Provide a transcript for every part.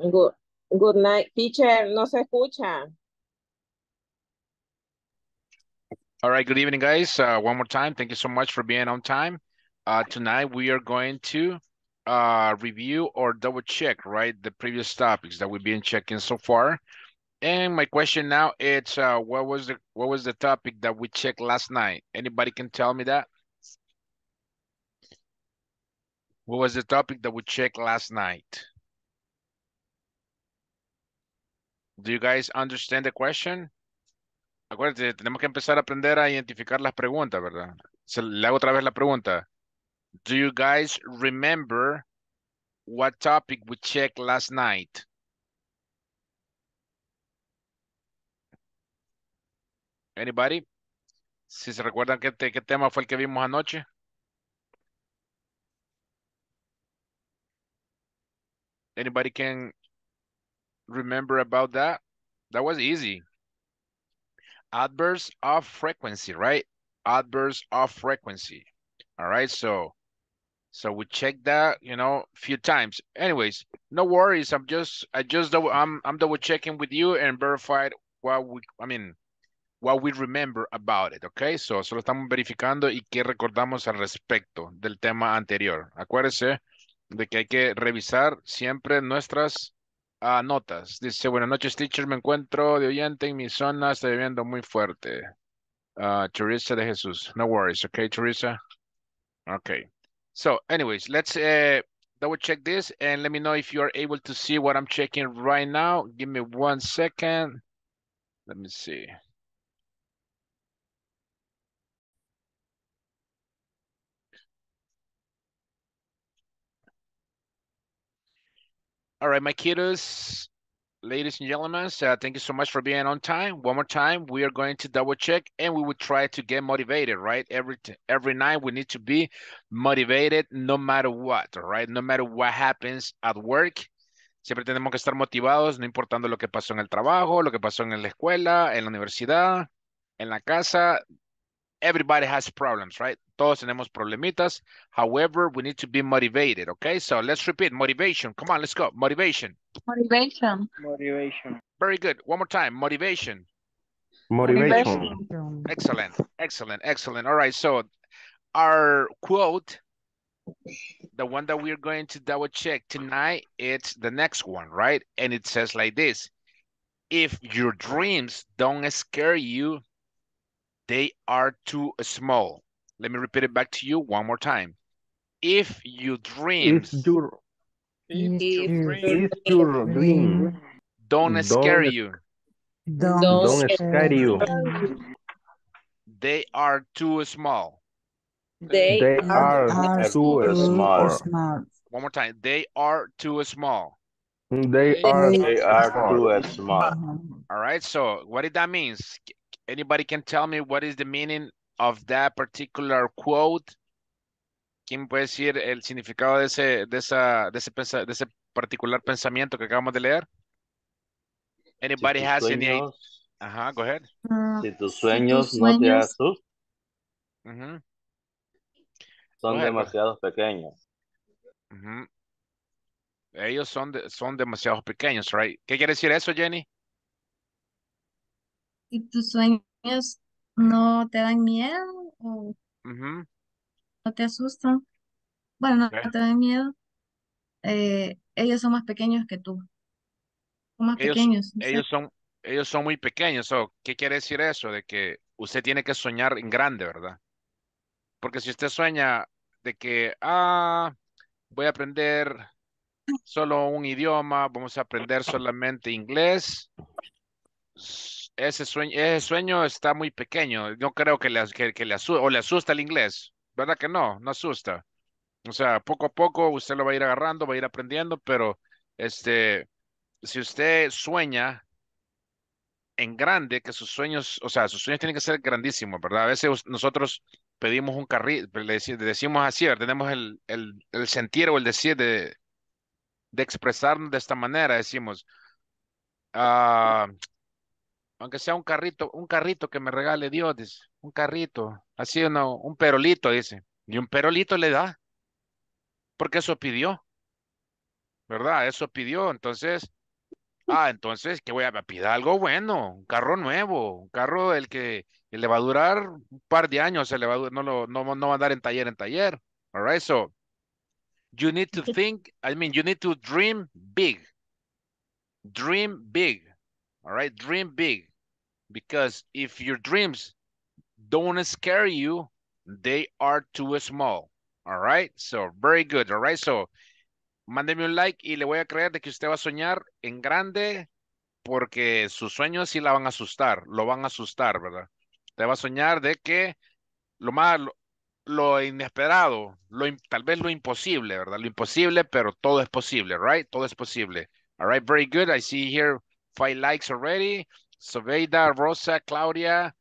Good, good night. Teacher, no se escucha. All right, good evening, guys. Uh, one more time, thank you so much for being on time. Uh, tonight, we are going to uh, review or double check, right, the previous topics that we've been checking so far. And my question now is, uh, what was the what was the topic that we checked last night? Anybody can tell me that? What was the topic that we checked last night? Do you guys understand the question? Acuérdate, tenemos que empezar a aprender a identificar las preguntas, ¿verdad? Le hago otra vez la pregunta. Do you guys remember what topic we checked last night? Anybody? Si se recuerdan qué, qué tema fue el que vimos anoche. Anybody can remember about that? That was easy. Adverbs of frequency, right? Adverbs of frequency. All right, so so we check that, you know, a few times. Anyways, no worries. I'm just I just I'm I'm double checking with you and verified what we I mean what we remember about it, okay? So solo estamos verificando y qué recordamos al respecto del tema anterior. Acuérdese de que hay que revisar siempre nuestras uh, notas. Dice, buenas noches, teacher, me encuentro de oyente en mi zona, estoy viendo muy fuerte. Uh, Teresa de Jesús, no worries, okay, Teresa? Okay. So anyways, let's uh, double check this and let me know if you are able to see what I'm checking right now. Give me one second. Let me see. All right, my kiddos, ladies and gentlemen, uh, thank you so much for being on time. One more time, we are going to double check and we will try to get motivated, right? Every every night we need to be motivated no matter what, right? No matter what happens at work. Siempre tenemos que estar motivados, no importando lo que pasó en el trabajo, lo que pasó en la escuela, en la universidad, en la casa. Everybody has problems, right? Todos tenemos problemitas. However, we need to be motivated, okay? So let's repeat, motivation. Come on, let's go. Motivation. Motivation. Motivation. Very good. One more time, motivation. Motivation. Excellent, excellent, excellent. All right, so our quote, the one that we're going to double check tonight, it's the next one, right? And it says like this, if your dreams don't scare you, they are too small. Let me repeat it back to you one more time. If you dreams If your, If If your dream if your dream don't don't scare you, Don't don't scare you, they are too small. they, they are, are too too small. small. One more time, they are too small. They are They are too small. All right, so what did that mean? Anybody can tell me what is the meaning of that particular quote? ¿Quién puede decir el significado de ese, de esa, de ese, pensa- de ese particular pensamiento que acabamos de leer? Anybody Si has any? sueños, Ajá, go ahead. Mm, si tus tus sueños no te sueños- asustan, Ujú, son Go ahead, ahead. demasiado pequeños. ujú. Ellos son, de- son demasiado pequeños, right? ¿Qué quiere decir eso, Jenny? ¿Y tus sueños no te dan miedo o Ujú, no te asustan? Bueno, no, te dan miedo. Eh, ellos son más pequeños que tú. Son más Ellos- pequeños. no sé. Ellos son, ellos son muy pequeños. so, ¿Qué quiere decir eso? De que usted tiene que soñar en grande, ¿verdad? Porque si usted sueña de que, ah, voy a aprender solo un idioma, vamos a aprender solamente inglés, ese sueño, ese sueño está muy pequeño. No creo que le, que, le asusta, o le asusta el inglés, ¿verdad que no? No asusta. O sea, poco a poco usted lo va a ir agarrando, va a ir aprendiendo, pero este, si usted sueña en grande, que sus sueños, o sea, sus sueños tienen que ser grandísimos, ¿verdad? A veces nosotros pedimos un carrito, le deci- decimos así, tenemos el, el, el sentir o el decir de, de expresarnos de esta manera, decimos, ah, aunque sea un carrito, un carrito que me regale Dios, dice, un carrito, así uno, un perolito, dice, y un perolito le da, porque eso pidió. ¿verdad? Eso pidió. Entonces, ah, entonces, ¿qué voy a pedir? Algo bueno, un carro nuevo, un carro el que le va a durar un par de años, se le va a, no, lo, no, no va a andar en taller en taller. All right, so you need to think, I mean, you need to dream big. Dream big. All right, dream big. Because if your dreams don't scare you, they are too small. All right, so very good. All right, so mándeme un like y le voy a creer de que usted va a soñar en grande porque sus sueños sí la van a asustar, lo van a asustar, ¿verdad? Te va a soñar de que lo más, lo, lo inesperado, lo, tal vez lo imposible, ¿verdad? Lo imposible, pero todo es posible, right? Todo es posible. All right, very good. I see here five likes already. Sobeida, Rosa, Claudia,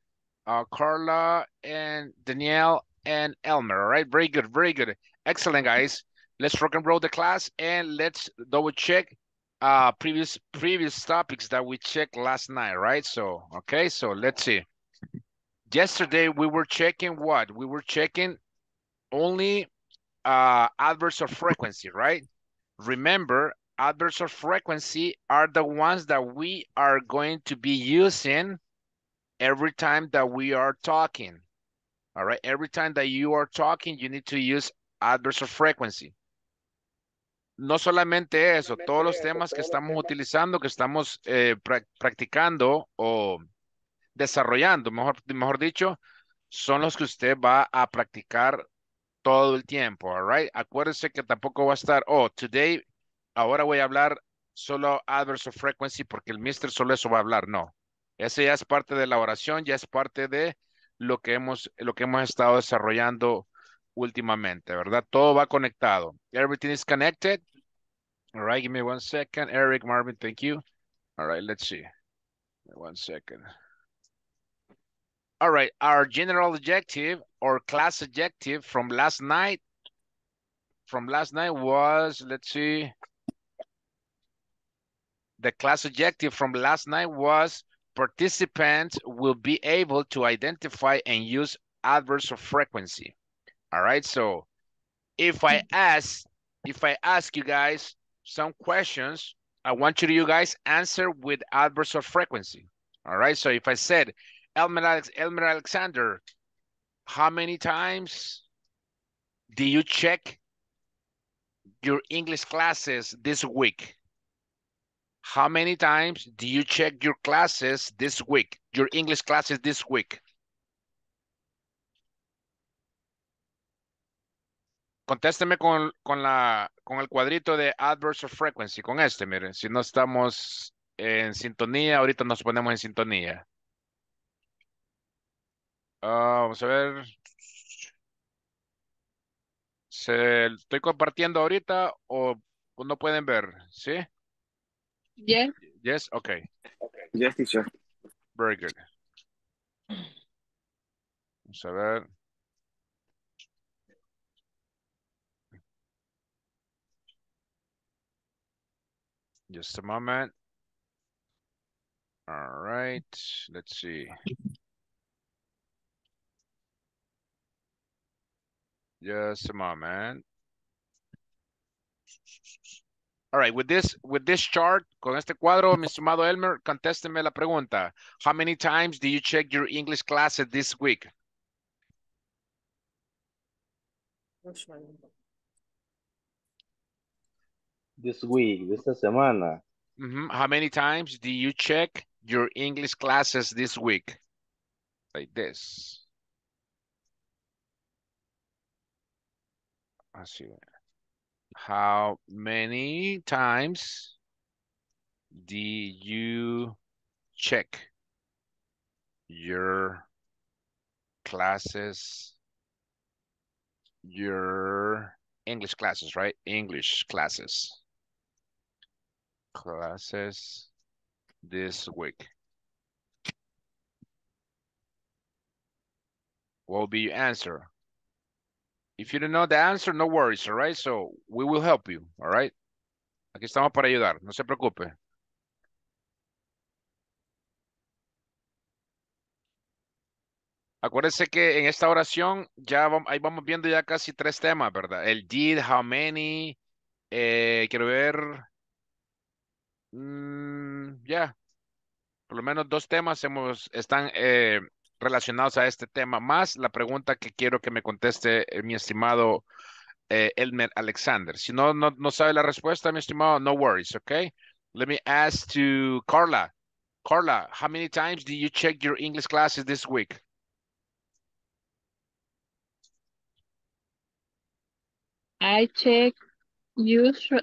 uh, Carla, and Danielle, and Elmer. All right, very good, very good. Excellent, guys. Let's rock and roll the class and let's double check uh previous previous topics that we checked last night, right? So, okay, so let's see. Yesterday we were checking what? We were checking only uh adverbs of frequency, right? Remember, adverbs of frequency are the ones that we are going to be using every time that we are talking. All right, every time that you are talking, you need to use adverbs of frequency. No solamente eso, todos los temas que estamos utilizando, que estamos eh, prac- practicando o desarrollando, mejor, mejor dicho, son los que usted va a practicar todo el tiempo, all right? Acuérdese que tampoco va a estar, oh, today, ahora voy a hablar solo adverse of frequency porque el mister solo eso va a hablar, no. Ese ya es parte de la oración, ya es parte de lo que hemos, lo que hemos estado desarrollando últimamente, ¿verdad? Todo va conectado. Everything is connected. All right, give me one second. Eric, Marvin, thank you. All right, let's see. One second. All right, our general objective or class objective from last night, from last night was, let's see. The class objective from last night was participants will be able to identify and use adverbs of frequency. All right, so if I ask, if I ask you guys some questions, I want you to you guys answer with adverbs of frequency. All right, so if I said, Elmer, Alex, Elmer Alexander, how many times do you check your English classes this week? How many times do you check your classes this week, your English classes this week? Contésteme con, con, la, con el cuadrito de adverbs of frequency, con este, miren. Si no estamos en sintonía, ahorita nos ponemos en sintonía. Ah, vamos a ver. ¿Se estoy compartiendo ahorita o no pueden ver? ¿Sí? Yes. Yes, okay. okay. Yes, teacher. Very good. Vamos a ver. Just a moment. All right, let's see. Just a moment. All right, with this, with this chart, con este cuadro, mi estimado Elmer, contésteme la pregunta. How many times do you check your English classes this week? This week, esta semana. Mhm. How many times do you check your English classes this week? Like this. Así. How many times do you check your classes, your English classes, right? English classes. Classes this week. What will be your answer? If you don't know the answer, no worries, all right? So we will help you, all right? Aquí estamos para ayudar, no se preocupe. Acuérdese que en esta oración ya vamos, ahí vamos viendo ya casi tres temas, ¿verdad? El did, how many, Eh, quiero ver. mm, ya. Por lo menos dos temas hemos, están eh, relacionados a este tema, más la pregunta que quiero que me conteste eh, mi estimado eh, Elmer Alexander. Si no, no, no sabe la respuesta, mi estimado, no worries, okay? Let me ask to Carla. Carla, how many times did you check your English classes this week? I check usual.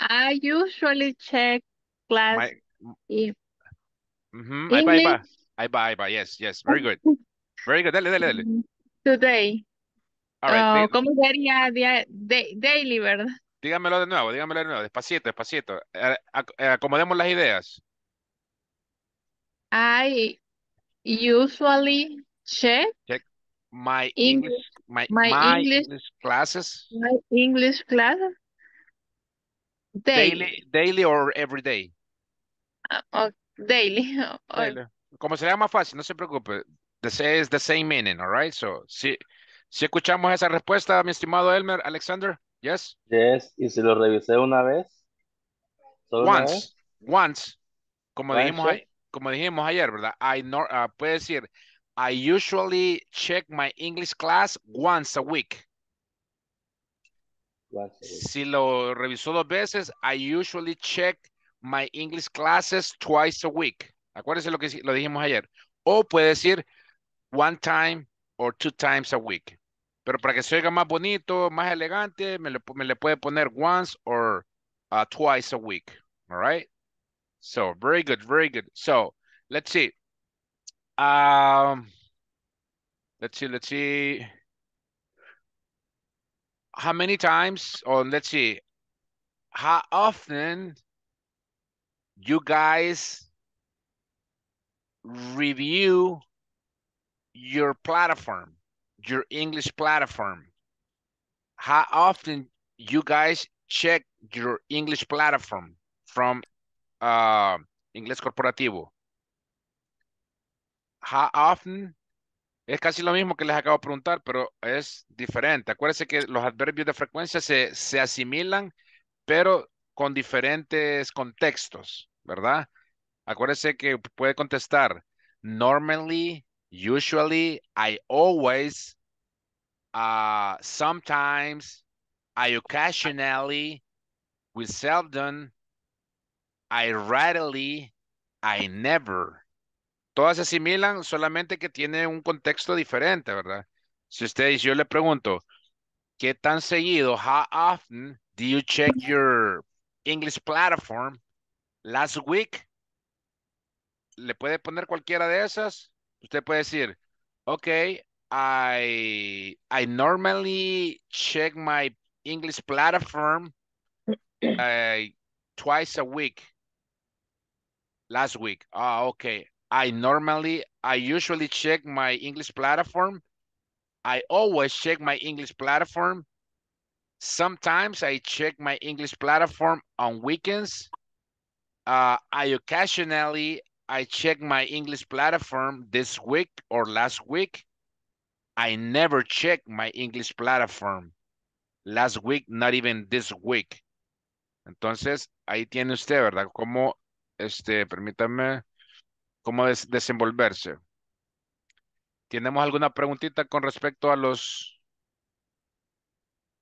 I usually check class My, in Ahí va, ahí va. Ahí va, ahí va. Yes, yes. Very good. Very good. Dale, dale, dale. today. All right. Di- ¿Cómo sería daily, verdad? dígamelo de nuevo, dígamelo de nuevo. Despacito, despacito. Eh, eh, acomodemos las ideas. I usually check My English- English, my, my my English- English classes. my English class daily. Daily, daily or every day. Ah, oh, daily. Oh, Daily. Como se le más fácil, no se preocupe. The is the same meaning, all right? So, si, si escuchamos esa respuesta, mi estimado Elmer, Alexander, yes? Yes, y si lo revisé una vez. ¿Solo una vez? Once, once, como dijimos, check. a- como dijimos ayer, ¿verdad? I nor, ah, puede decir, I usually check my English class once a week. Once a week. Si lo revisó dos veces, I usually check my English classes twice a week. Acuérdense lo que lo dijimos ayer. O puede decir one time or two times a week. Pero para que se oiga más bonito, más elegante, me le, me le puede poner once or uh, twice a week. All right? So, very good, very good. So, let's see. Um, let's see, let's see. How many times, or let's see, how often you guys review your platform, your English platform? How often you guys check your English platform from uh, Inglés Corporativo? How often? Es casi lo mismo que les acabo de preguntar, pero es diferente. Acuérdense que los adverbios de frecuencia se, se asimilan, pero con diferentes contextos, ¿verdad? Acuérdese que puede contestar normally, usually, I always, uh, sometimes, I occasionally, we seldom, I rarely, I never. Todas se asimilan, solamente que tiene un contexto diferente, ¿verdad? Si usted, si yo le pregunto, ¿qué tan seguido, how often do you check your English platform last week? Le puede poner cualquiera de esas. Usted puede decir, okay, I, I normally check my English platform uh, twice a week. Last week. Ah, okay. I normally, I usually check my English platform. I always check my English platform. Sometimes I check my English platform on weekends. Uh, I occasionally, I check my English platform this week or last week. I never check my English platform last week, not even this week. Entonces, ahí tiene usted, ¿verdad? Cómo, este, permítame, cómo des- desenvolverse. ¿Tenemos alguna preguntita con respecto a los,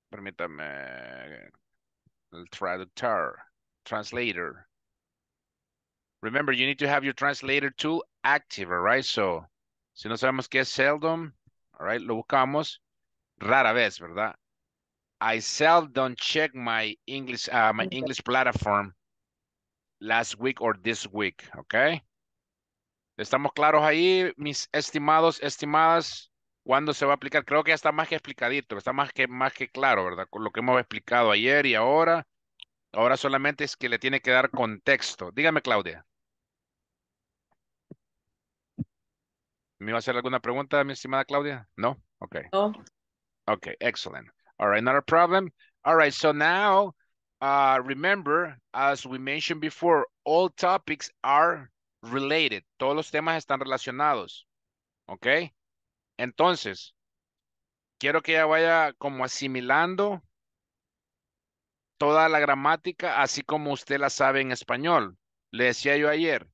permítame, el traductor, translator. Remember, you need to have your translator tool active, all right? So, si no sabemos qué es seldom, all right, lo buscamos rara vez, ¿verdad? I seldom check my English, uh, my English platform last week or this week, okay? ¿Estamos claros ahí, mis estimados, estimadas? ¿Cuándo se va a aplicar? Creo que ya está más que explicadito, está más que, más que claro, ¿verdad? Con lo que hemos explicado ayer y ahora. Ahora solamente es que le tiene que dar contexto. Dígame, Claudia. ¿Me iba a hacer alguna pregunta, mi estimada Claudia? No? Okay. No. Okay, excellent. All right, not a problem. All right, so now, uh, remember, as we mentioned before, all topics are related. Todos los temas están relacionados. Okay? Entonces, quiero que ella vaya como asimilando toda la gramática así como usted la sabe en español. Le decía yo ayer,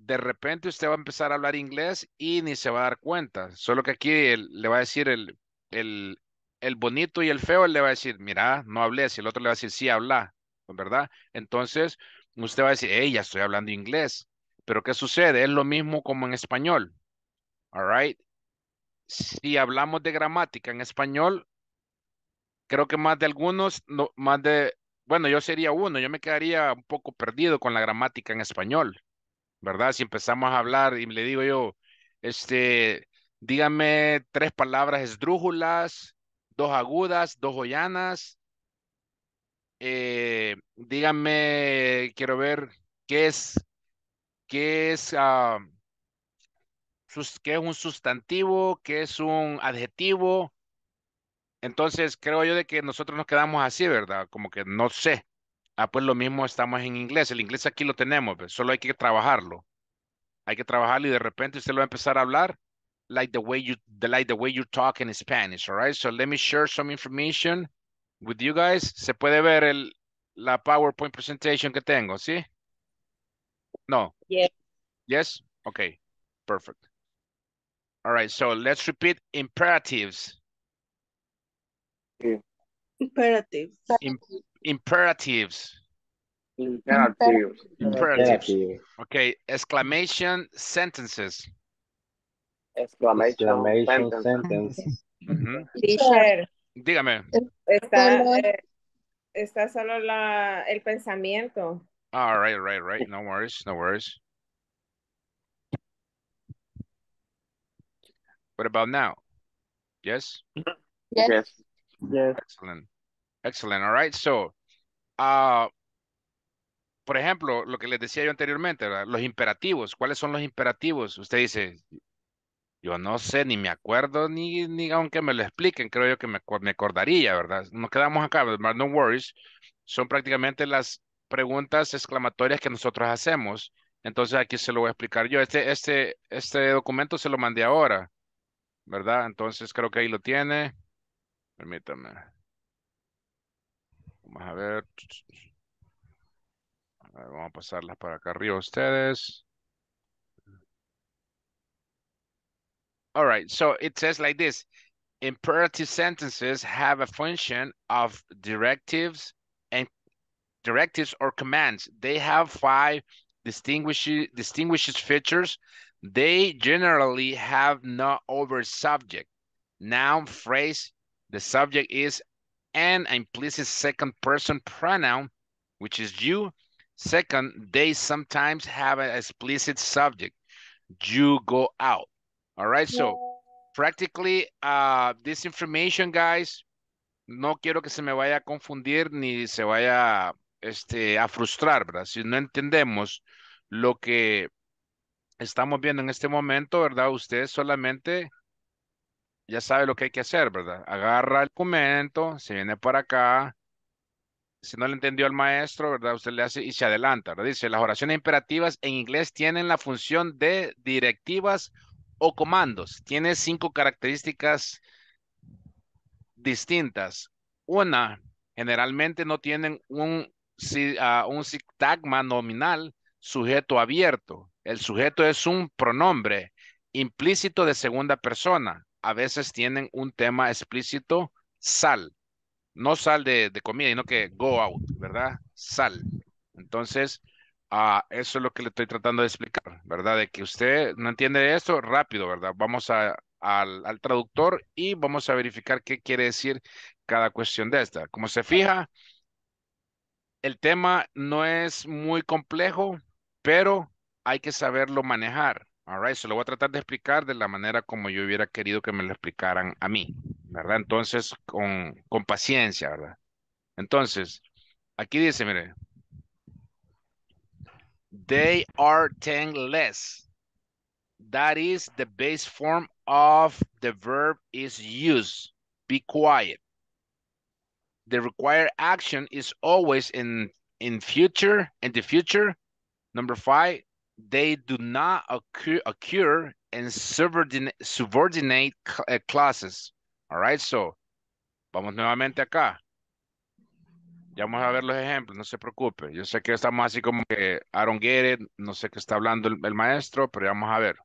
de repente usted va a empezar a hablar inglés y ni se va a dar cuenta. Solo que aquí le va a decir el, el, el bonito y el feo, él le va a decir, mira, no hablé, si el otro le va a decir, sí, habla, ¿verdad? Entonces, usted va a decir, hey, ya estoy hablando inglés. Pero ¿qué sucede? Es lo mismo como en español. All right. Si hablamos de gramática en español, creo que más de algunos, no, más de, bueno, yo sería uno, yo me quedaría un poco perdido con la gramática en español, ¿verdad? Si empezamos a hablar y le digo yo, este, dígame tres palabras esdrújulas, dos agudas, dos hoyanas, eh, dígame, quiero ver, ¿qué es, qué es, ah, qué es un sustantivo, qué es un adjetivo? Entonces, creo yo de que nosotros nos quedamos así, ¿verdad? Como que no sé. Ah, pues lo mismo estamos en inglés. El inglés aquí lo tenemos, pues, solo hay que trabajarlo. Hay que trabajarlo y de repente usted lo va a empezar a hablar like the way you the, like the way you talk in Spanish, all right? So let me share some information with you guys. Se puede ver el la PowerPoint presentation que tengo, ¿sí? No. Yes. Yes? Okay. Perfect. All right, so let's repeat imperatives. Imperative. Imperatives. Imperative. Imperatives. Imperative. Okay, exclamation sentences. Exclamation. Exclamation sentence. sentence. Ujú. Teacher, Dígame. está, Solo- eh, está solo la, el pensamiento. All right, right, right. No worries, no worries. What about now? Yes? Yes. Yes. Excellent. Excellent. All right. So, ah, por ejemplo, lo que les decía yo anteriormente, los imperativos. ¿Cuáles son los imperativos? Usted dice, yo no sé, ni me acuerdo, ni, ni aunque me lo expliquen, creo yo que me, me acordaría, ¿verdad? Nos quedamos acá, ¿verdad? no worries. Son prácticamente las preguntas exclamatorias que nosotros hacemos. Entonces aquí se lo voy a explicar yo. Este, este, este documento se lo mandé ahora, ¿verdad? Entonces creo que ahí lo tiene. Permítame. Vamos a ver. A ver, vamos a pasarlas para acá arriba ustedes. All right, so it says like this. Imperative sentences have a function of directives and directives or commands. They have five distinguishes distinguishes features. They generally have no over subject. Noun phrase. The subject is an implicit second person pronoun, which is you. Second, they sometimes have an explicit subject. You go out. All right, so practically uh, this information, guys, no quiero que se me vaya a confundir ni se vaya este, a frustrar, ¿verdad? Si no entendemos lo que estamos viendo en este momento, ¿verdad? Usted solamente ya sabe lo que hay que hacer, ¿verdad? Agarra el documento, se viene para acá. Si no le entendió al maestro, ¿verdad? Usted le hace y se adelanta, ¿verdad? Dice, las oraciones imperativas en inglés tienen la función de directivas o comandos. Tiene cinco características distintas. Una, generalmente no tienen un, ah, un sintagma nominal sujeto abierto. El sujeto es un pronombre implícito de segunda persona. A veces tienen un tema explícito, sal. No sal de, de comida, sino que go out, ¿verdad? Sal. Entonces, ah, eso es lo que le estoy tratando de explicar, ¿verdad? De que usted no entiende esto, rápido, ¿verdad? Vamos al, al traductor y vamos a verificar qué quiere decir cada cuestión de esta. Como se fija, el tema no es muy complejo, pero hay que saberlo manejar. All right, se lo voy a tratar de explicar de la manera como yo hubiera querido que me lo explicaran a mí, ¿verdad? Entonces, con, con paciencia, ¿verdad? Entonces, aquí dice, mire, they are ten less. That is the base form of the verb is used. Be quiet. The required action is always in in future in the future. Number five, they do not occur occur in subordinate subordinate cl- uh, clauses. All right, so vamos nuevamente acá. Ya vamos a ver los ejemplos, no se preocupe. Yo sé que estamos así como que I don't no sé qué está hablando el, el maestro, pero ya vamos a ver.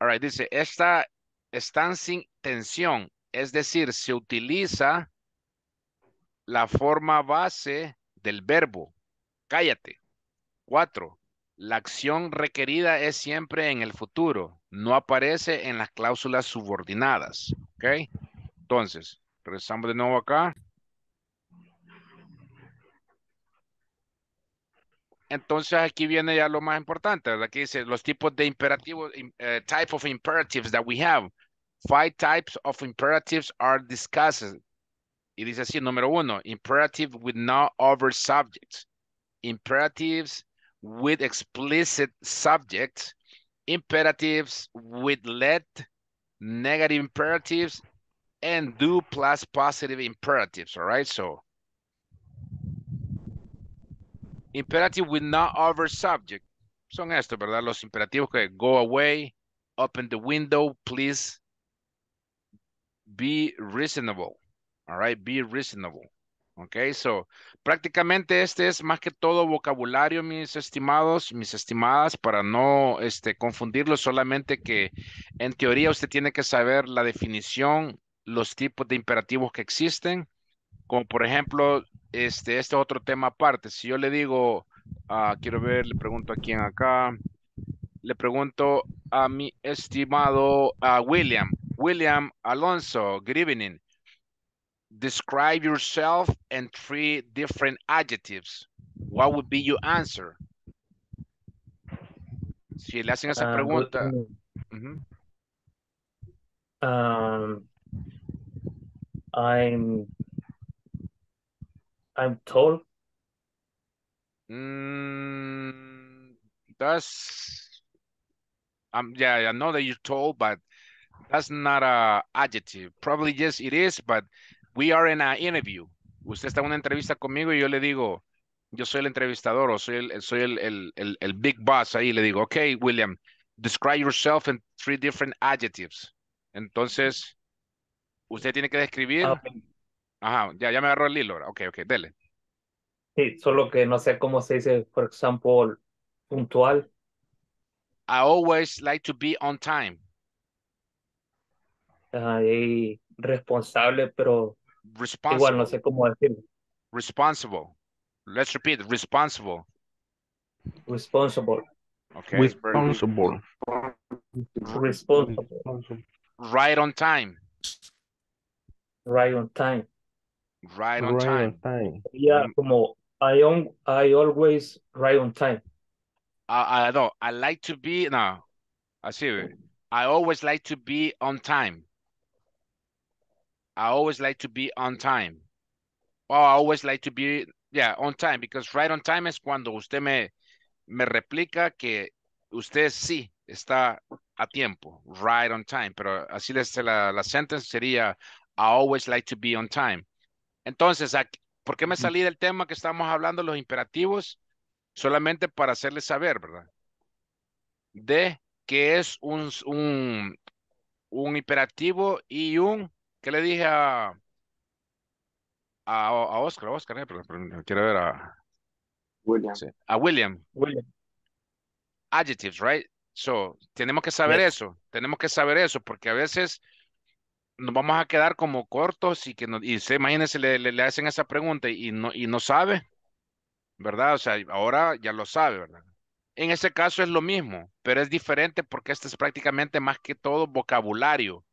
All right, dice, esta están sin tensión, es decir, se utiliza la forma base del verbo. Cállate. Cuatro, la acción requerida es siempre en el futuro, no aparece en las cláusulas subordinadas. ¿Ok? Entonces, regresamos de nuevo acá. Entonces aquí viene ya lo más importante. Aquí dice los tipos de imperativos, im- eh, type of imperatives that we have. Five types of imperatives are discussed. Y dice así, número uno, imperative with no over subjects. Imperatives with explicit subjects. Imperatives with let, negative imperatives, and do plus positive imperatives, all right? So imperative with no over subject. Son estos, ¿verdad? Los imperativos que go away, open the window, please be reasonable. All right, be reasonable. Okay, so prácticamente este es más que todo vocabulario, mis estimados, mis estimadas, para no este, confundirlo, solamente que en teoría usted tiene que saber la definición, los tipos de imperativos que existen, como por ejemplo, este, este otro tema aparte. Si yo le digo, ah, quiero ver, le pregunto a quién acá, le pregunto a mi estimado William. William Alonso, good evening. Describe yourself in three different adjectives. What would be your answer? Si le hacen esa Uh, good pregunta, evening. ujú, Um, I'm I'm tall. mm, that's, um, yeah, I know that you're tall, but that's not a adjective. Probably yes, it is, but we are in an interview. Usted está en una entrevista conmigo y yo le digo, yo soy el entrevistador o soy el, soy el, el, el, el big boss ahí. Le digo, okay, William, describe yourself in three different adjectives. Entonces, usted tiene que describir, Ah, ok. ajá, ya, ya me agarró el hilo. Ok, ok, dele. Sí, solo que no sé cómo se dice, por ejemplo, puntual. I always like to be on time. y responsable, pero igual Responsible. no sé cómo decirlo. Responsible. Let's repeat, responsible. Responsible. Okay. very. Responsible. Responsible. Right on time. Right on time. Right on Right time. on time. Ya Mm. como I on, I always right on time. I, I no, I like to be no. I see. I always like to be on time. I always like to be on time. Oh, I always like to be, yeah, on time, because right on time es cuando usted me, me replica que usted sí está a tiempo, right on time, pero así les, la, la sentence sería, I always like to be on time. Entonces, aquí- ¿por qué me salí del tema que estamos hablando, los imperativos? Solamente para hacerles saber, ¿verdad? De que es un, un, un imperativo y un, ¿qué le dije a, a, a Oscar? Oscar, eh, pero- pero quiero ver a, William. sí, a William. William. adjectives, right? So, tenemos que saber Yes. eso, tenemos que saber eso, porque a veces nos vamos a quedar como cortos y que no, y se imagínense, le, le, le hacen esa pregunta y no, y no sabe, ¿verdad? O sea, ahora ya lo sabe, ¿verdad? En ese caso es lo mismo, pero es diferente porque este es prácticamente más que todo vocabulario,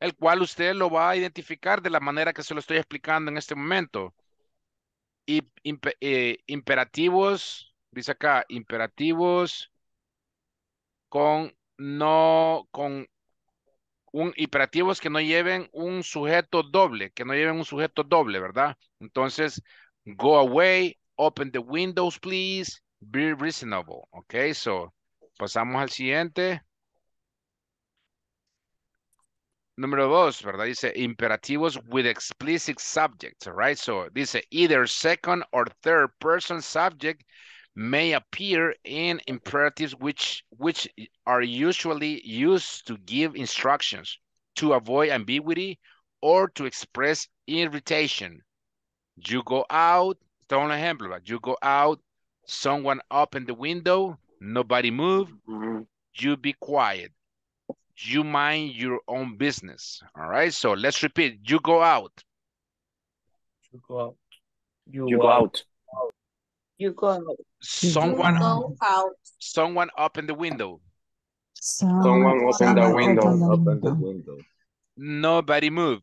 el cual usted lo va a identificar de la manera que se lo estoy explicando en este momento. Y eh, imperativos, dice acá, imperativos con no, con un imperativos que no lleven un sujeto doble, que no lleven un sujeto doble, ¿verdad? Entonces, go away, open the windows, please, be reasonable, ok, so, pasamos al siguiente. Número dos, ¿verdad? Dice imperativos with explicit subjects, right? So, dice either second or third person subject may appear in imperatives which, which are usually used to give instructions, to avoid ambiguity, or to express irritation. You go out. Un ejemplo. You go out. Someone open the window. Nobody move. Mhm. You be quiet. You mind your own business. All right. So let's repeat. You go out. You go out. You, You go out. You go out. Someone, Go out. someone open the window. Someone open the window. Open the window. Nobody move.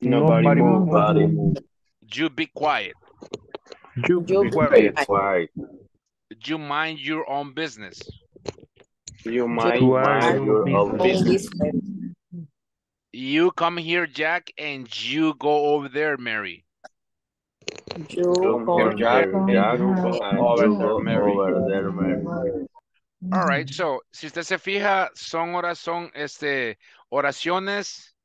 Nobody Nobody move. Nobody move. You be quiet. You You be be quiet. Be quiet. You mind your own business. You mind You mind your business. You come here, Jack, and you go over there, Mary. You go here, Jack, Jack, and Jack, you go and over there, Mary. All right, so, si usted se fija, son horas, son, este, oraciones,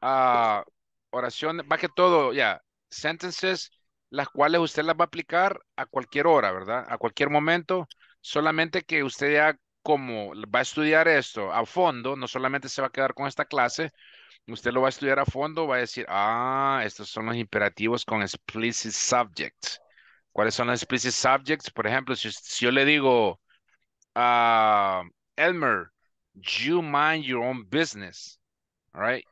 ah, oraciones, va que todo, ya, sentences, las cuales usted las va a aplicar a cualquier hora, ¿verdad? A cualquier momento, solamente que usted ya como va a estudiar esto a fondo, no solamente se va a quedar con esta clase, usted lo va a estudiar a fondo, va a decir, ah, estos son los imperativos con explicit subjects. ¿Cuáles son los explicit subjects? Por ejemplo, si, yo le digo, ah, Elmer, you mind your own business, all right?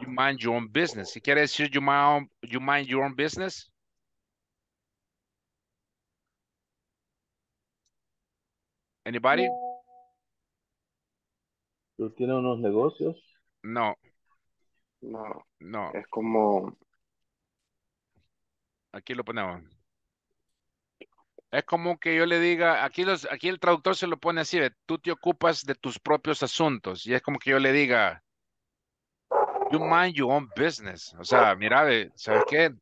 You mind your own business. ¿Qué quiere decir you mind, you mind your own business? Anybody? ¿Tú tienes unos negocios? No, No, no. es como, Aquí lo ponemos. Es como que yo le diga, aquí, los, aquí el traductor se lo pone así, de, tú te ocupas de tus propios asuntos. Y es como que yo le diga, you mind your own business. O sea, mira, ¿sabes qué?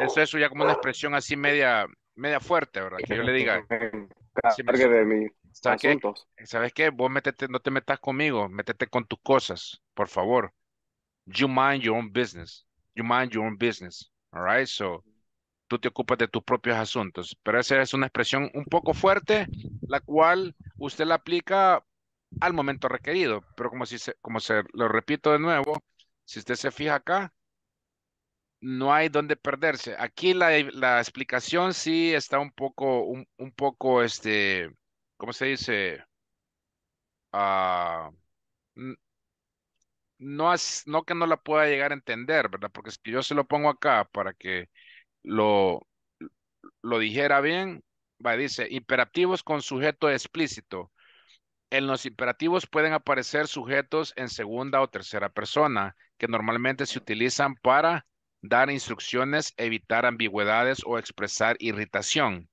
Eso, eso ya como una expresión así media, media fuerte, ¿verdad? Que yo le diga, cargue de mis ¿sabes qué? asuntos. ¿Sabes qué? Vos métete, no te metas conmigo, métete con tus cosas, por favor. You mind your own business. You mind your own business. All right, so tú te ocupas de tus propios asuntos. Pero esa es una expresión un poco fuerte, la cual usted la aplica al momento requerido. Pero como si se, como se lo repito de nuevo, si usted se fija acá, no hay donde perderse. Aquí la, la explicación sí está un poco, un, un poco, este, ¿cómo se dice? Ah, no es, no que no la pueda llegar a entender, ¿verdad? Porque si yo se lo pongo acá para que lo, lo dijera bien, va, dice, imperativos con sujeto explícito. En los imperativos pueden aparecer sujetos en segunda o tercera persona, que normalmente se utilizan para dar instrucciones, evitar ambigüedades o expresar irritación.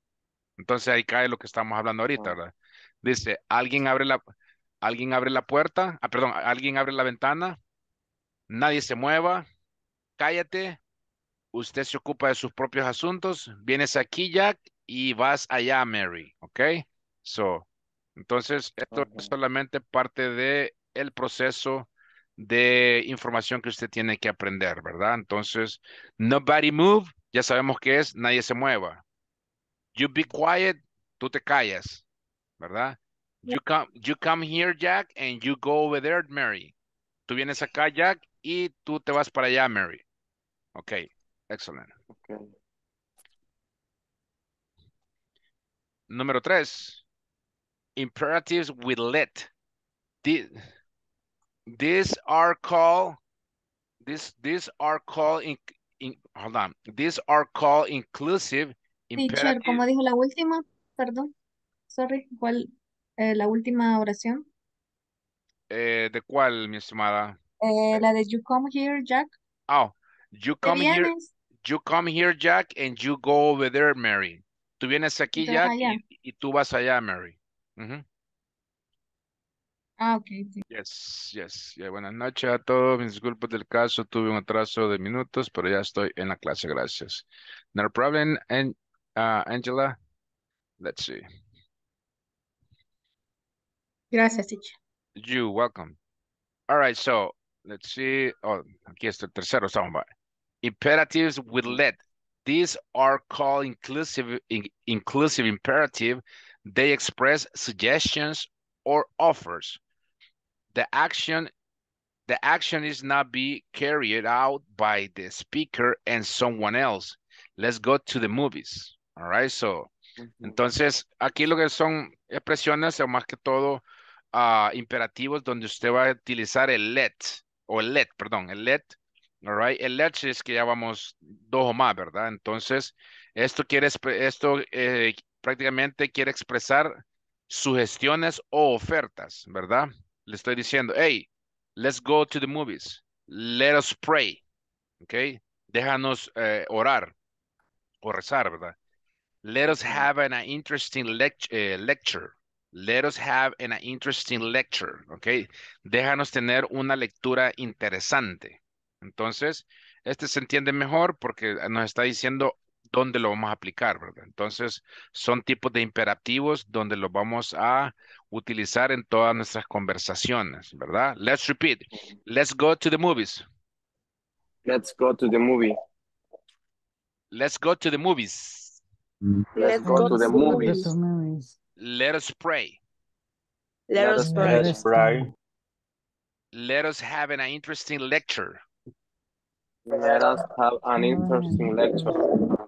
Entonces ahí cae lo que estamos hablando ahorita, Ah. ¿verdad? Dice, alguien abre la, alguien abre la puerta, ah, perdón, alguien abre la ventana, nadie se mueva, cállate, usted se ocupa de sus propios asuntos, vienes aquí, Jack, y vas allá, Mary, ¿ok? So, entonces, esto es solamente parte de el proceso de información que usted tiene que aprender, ¿verdad? Entonces, nobody move, ya sabemos que es, nadie se mueva. You be quiet, tú te callas, ¿verdad? You come, you come here, Jack, and you go over there, Mary. Tú vienes acá, Jack, y tú te vas para allá, Mary. Ok, excellent. Okay. Número tres, imperatives with let. The- These are called, this, these are called, in, in, hold on, these are called inclusive Teacher, como dijo la última, perdón, sorry, ¿cuál, eh, la última oración? Eh, ¿de cuál, mi estimada? Eh, la de you come here, Jack. Oh, you ¿Te come here, vienes? you come here, Jack, and you go over there, Mary. Tú vienes aquí, te Jack, allá. y, y tú vas allá, Mary. Ujú. Ah, ok, sí. Yes, yes. Ya, buenas noches a todos. Mis disculpas del caso. Tuve un atraso de minutos, pero ya estoy en la clase. Gracias. No problem, and, uh, Angela. Let's see. Gracias, teacher. You welcome. All right, so let's see. Oh, aquí está el tercero. Estamos. Imperatives with let. These are called inclusive, in- inclusive imperative. They express suggestions or offers. The action, the action is not be carried out by the speaker and someone else. let's go to the movies. All right, so entonces, aquí lo que son expresiones, o más que todo, ah, imperativos donde usted va a utilizar el let, o el let, perdón, el let. All right, el let es que ya vamos dos o más, ¿verdad? Entonces, esto quiere, esto eh, prácticamente quiere expresar sugestiones o ofertas, ¿verdad? Le estoy diciendo, hey, let's go to the movies. Let us pray. ¿Ok? Déjanos eh, orar o rezar, ¿verdad? Let us have an, uh, interesting lect- eh, lecture. Let us have an uh, interesting lecture, ¿ok? Déjanos tener una lectura interesante. Entonces, este se entiende mejor porque nos está diciendo dónde lo vamos a aplicar, ¿verdad? Entonces, son tipos de imperativos donde los vamos a utilizar en todas nuestras conversaciones, ¿verdad? Let's repeat. Let's go to the movies. Let's go to the movie. Let's go to the movies. Let's go to the movies. Let us pray. Let us pray. Let's pray. Let us have an interesting lecture. Let us have an interesting lecture.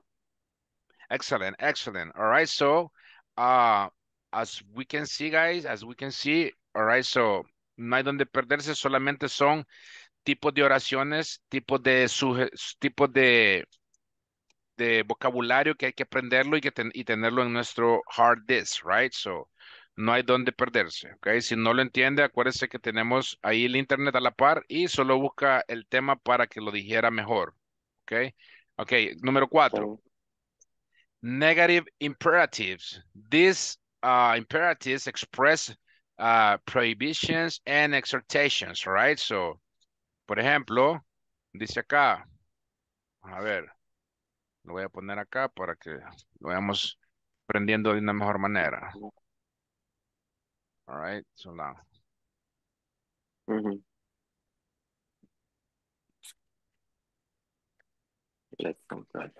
Excellent, excellent. All right, so uh, as we can see, guys, as we can see, all right, so no hay donde perderse, solamente son tipos de oraciones, tipos de suje- tipos de de vocabulario que hay que aprenderlo y, que ten- y tenerlo en nuestro hard disk, right? So, no hay donde perderse, ¿ok? Si no lo entiende, acuérdese que tenemos ahí el internet a la par y solo busca el tema para que lo dijera mejor, ¿ok? Ok, número cuatro. Negative imperatives. These uh, imperatives express uh, prohibitions and exhortations, right? So, por ejemplo, dice acá, a ver, lo voy a poner acá para que lo vayamos aprendiendo de una mejor manera. All right, so now. mhm. Let's compare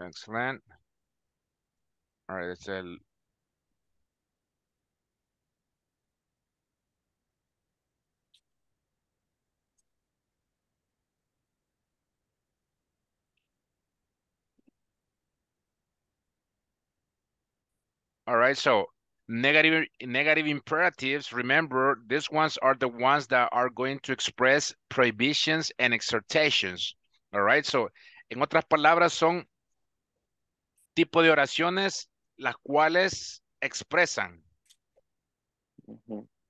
Excellent. All right, it's el All right, so negative negative imperatives, remember, these ones are the ones that are going to express prohibitions and exhortations. All right, so en otras palabras son tipo de oraciones las cuales expresan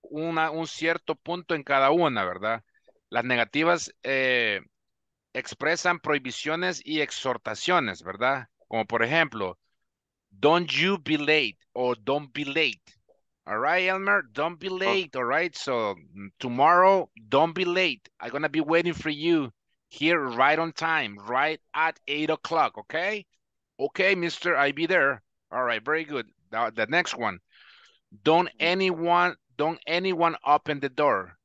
una, un cierto punto en cada una, ¿verdad? Las negativas eh, expresan prohibiciones y exhortaciones, ¿verdad? Como por ejemplo, don't you be late or don't be late. All right, Elmer, don't be late. All right, so mm, tomorrow, don't be late. I'm gonna be waiting for you here right on time, right at eight o'clock. Okay, okay, Mister, I be there. All right, very good. The, the next one, don't mm-hmm. anyone, don't anyone open the door.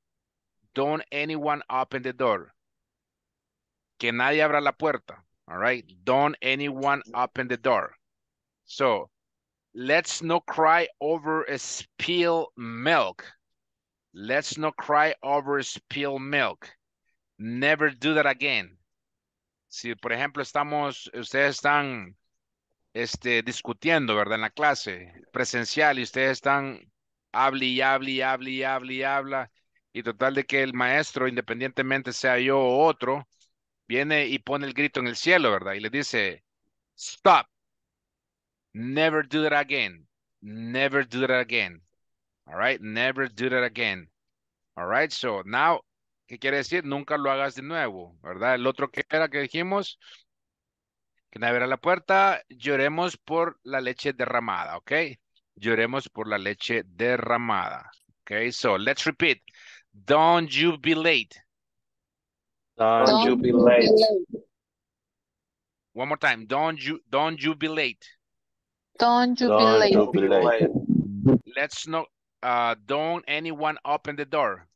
Don't anyone open the door. Que nadie abra la puerta. All right, don't anyone mm-hmm. open the door. So let's not cry over a spill milk. Let's not cry over spill milk. Never do that again. Si, por ejemplo, estamos, ustedes están este, discutiendo, ¿verdad? En la clase presencial y ustedes están hable y hable y hable y hable y habla y total de que el maestro, independientemente sea yo o otro, viene y pone el grito en el cielo, ¿verdad? Y le dice, stop. Never do that again. Never do that again. All right, never do that again. All right, so now, ¿qué quiere decir? Nunca lo hagas de nuevo, ¿verdad? El otro que era que dijimos, que nadie abra la puerta, lloremos por la leche derramada, ¿ok? Lloremos por la leche derramada. Okay, so let's repeat. Don't you be late. Don't you be late. One more time. Don't you don't you be late. Don't you be Don't late. you be late. Let's not uh don't anyone open the door.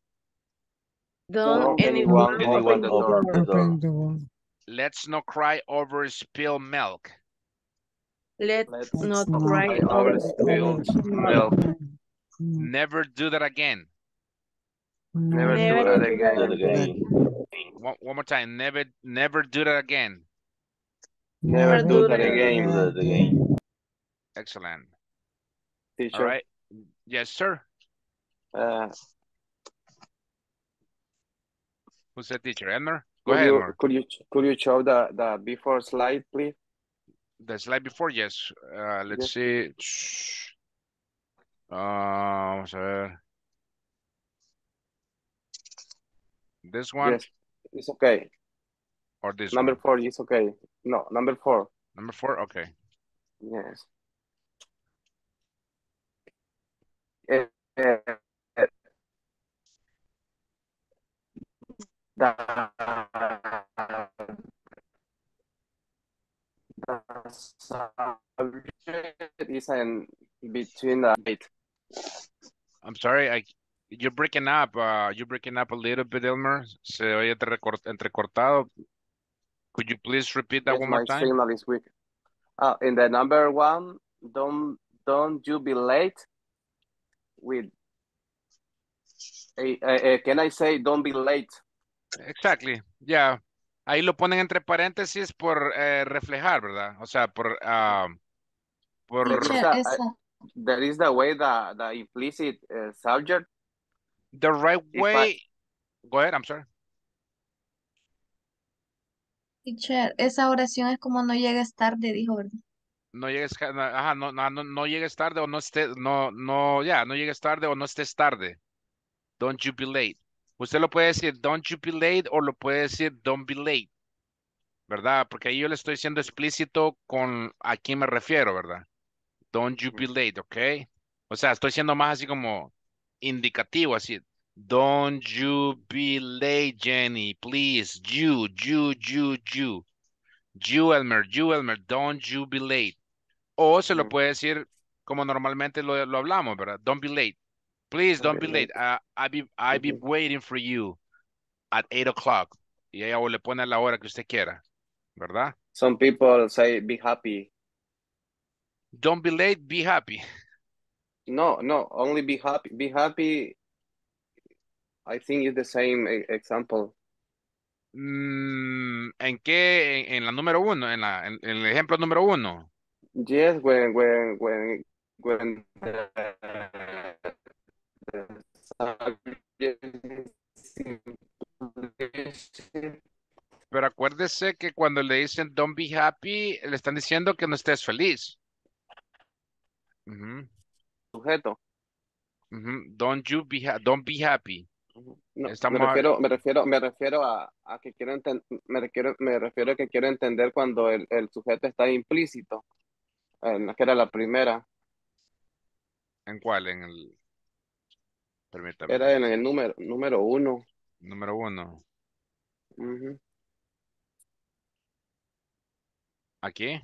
Don't Don't anyone anyone open the door. the door. let's not cry over spilled milk. Let's Let's not not cry cry over over spilled spilled milk. milk. Never do that again. Never Never do that again. Do it again. One, one more time. Never, never do that again. Never Never do do that that again. Do again. Excellent. All Teacher, right. Yes, sir. uh, Who's the teacher? Elmer? Go could ahead, you Elmer. could you could you show the the before slide, please? The slide before, yes. Uh, let's Yes. see. Shh. Uh, vamos a ver. This one Yes, it's okay. or this Number one? four is okay. No, number four. Number four? Okay. Yes. Eh, eh, eh, the, the subject is in between the eight. I'm sorry, I you're breaking up. Uh, you're breaking up a little bit, Elmer. Se oye entrecor- entrecortado. Could you please repeat that Yes, one more time? signal is weak. Uh, in the number one, don't don't you be late with eh, eh, can I say don't be late? Exactly. Yeah. Ahí lo ponen entre paréntesis por eh, reflejar, ¿verdad? O sea, por ah, por esa, That is the way the the implicit uh, subject. the right I- way. Go ahead, I'm sorry. teacher, esa oración es como no llegues tarde, dijo, ¿verdad? No llegues, ajá, no, no, no, no llegues tarde o no estés, no, no, ya, no llegues tarde o no estés tarde. Don't you be late. Usted lo puede decir don't you be late o lo puede decir don't be late. ¿Verdad? Porque ahí yo le estoy siendo explícito con a quién me refiero, ¿verdad? Don't you be late, ¿ok? O sea, estoy siendo más así como indicativo, así. Don't you be late, Jenny, please. You, you, you, you. You, Elmer, you, Elmer, don't you be late. O se lo puede decir como normalmente lo, lo hablamos, ¿verdad? Don't be late. Please don't, be late. Uh, I be, I be waiting for you at 8 o'clock. Y ella le pone la hora que usted quiera, ¿verdad? Some people say be happy. Don't be late, be happy. No, no, only be happy. Be happy. I think it's the same e- example. Mm, ¿En qué? En, en la número uno, en, la, en, en el ejemplo número uno. Yes, when when when when the, the subject is implicit, Pero acuérdese que cuando le dicen don't be happy, le están diciendo que no estés feliz. Sujeto. Don't you be, don't be happy. No, Estamos me a- refiero, me refiero, me refiero a, a que quiero me refiero, me refiero a que quiero entender cuando el, el sujeto está implícito. En la que era la primera. ¿En cuál? En el... Permítame. Era en el número, número uno. Número uno. Ujú. Aquí.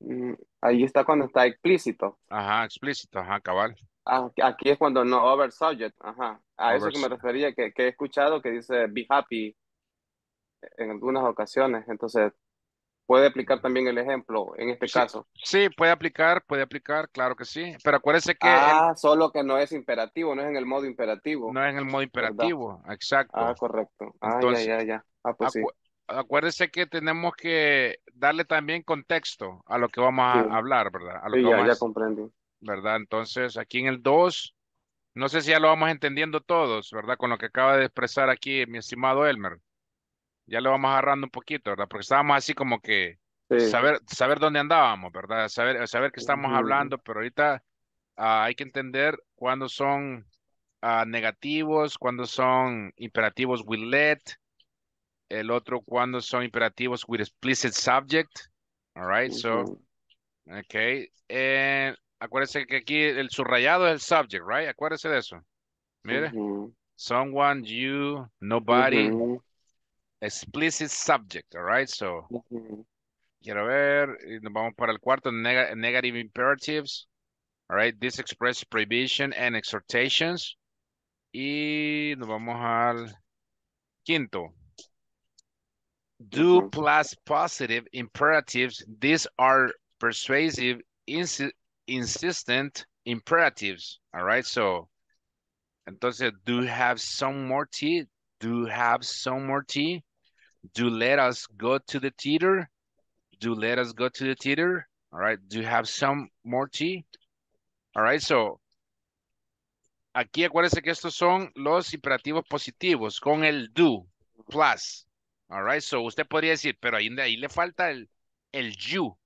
Mm, Ahí está cuando está explícito. Ajá, explícito. Ajá, cabal. Ah, aquí es cuando no over subject. Ajá. A eso Over que me refería, que, que he escuchado que dice be happy en algunas ocasiones. Entonces, puede aplicar también el ejemplo en este Sí. caso. Sí, puede aplicar, puede aplicar, claro que sí. Pero acuérdese que el- Ah, solo que no es imperativo, no es en el modo imperativo. no es en el modo imperativo. Exacto. Ah, correcto. Ah, Entonces, ya, ya, ya. Ah, pues sí. Acuérdese que tenemos que darle también contexto a lo que vamos a Sí. hablar, ¿verdad? A lo Sí, que ya, vamos ya comprendí. ¿verdad? Entonces, aquí en el 2, no sé si ya lo vamos entendiendo todos, ¿verdad? Con lo que acaba de expresar aquí mi estimado Elmer. Ya lo vamos agarrando un poquito, ¿verdad? Porque estábamos así como que Sí. saber, saber dónde andábamos, ¿verdad? Saber, saber que estamos hablando, pero ahorita ah, hay que entender cuándo son ah, negativos, cuándo son imperativos with let, el otro cuándo son imperativos with explicit subject. All right, so, okay. Eh, acuérdese que aquí el subrayado es el subject, right? Acuérdese de eso. Mire, someone, you, nobody. Explicit subject, all right? So, Ujú. quiero ver, nos vamos para el cuarto, nega- negative imperatives. All right, this express prohibition and exhortations. Y nos vamos al quinto. Do Ujú. plus positive imperatives. These are persuasive, insi- insistent imperatives. All right, so entonces, do you have some more tea? Do you have some more tea? Do let us go to the theater? Do let us go to the theater? All right, do you have some more tea? All right, so aquí acuérdense que estos son los imperativos positivos con el do plus. All right, so usted podría decir, pero ahí, ahí le falta el, el you,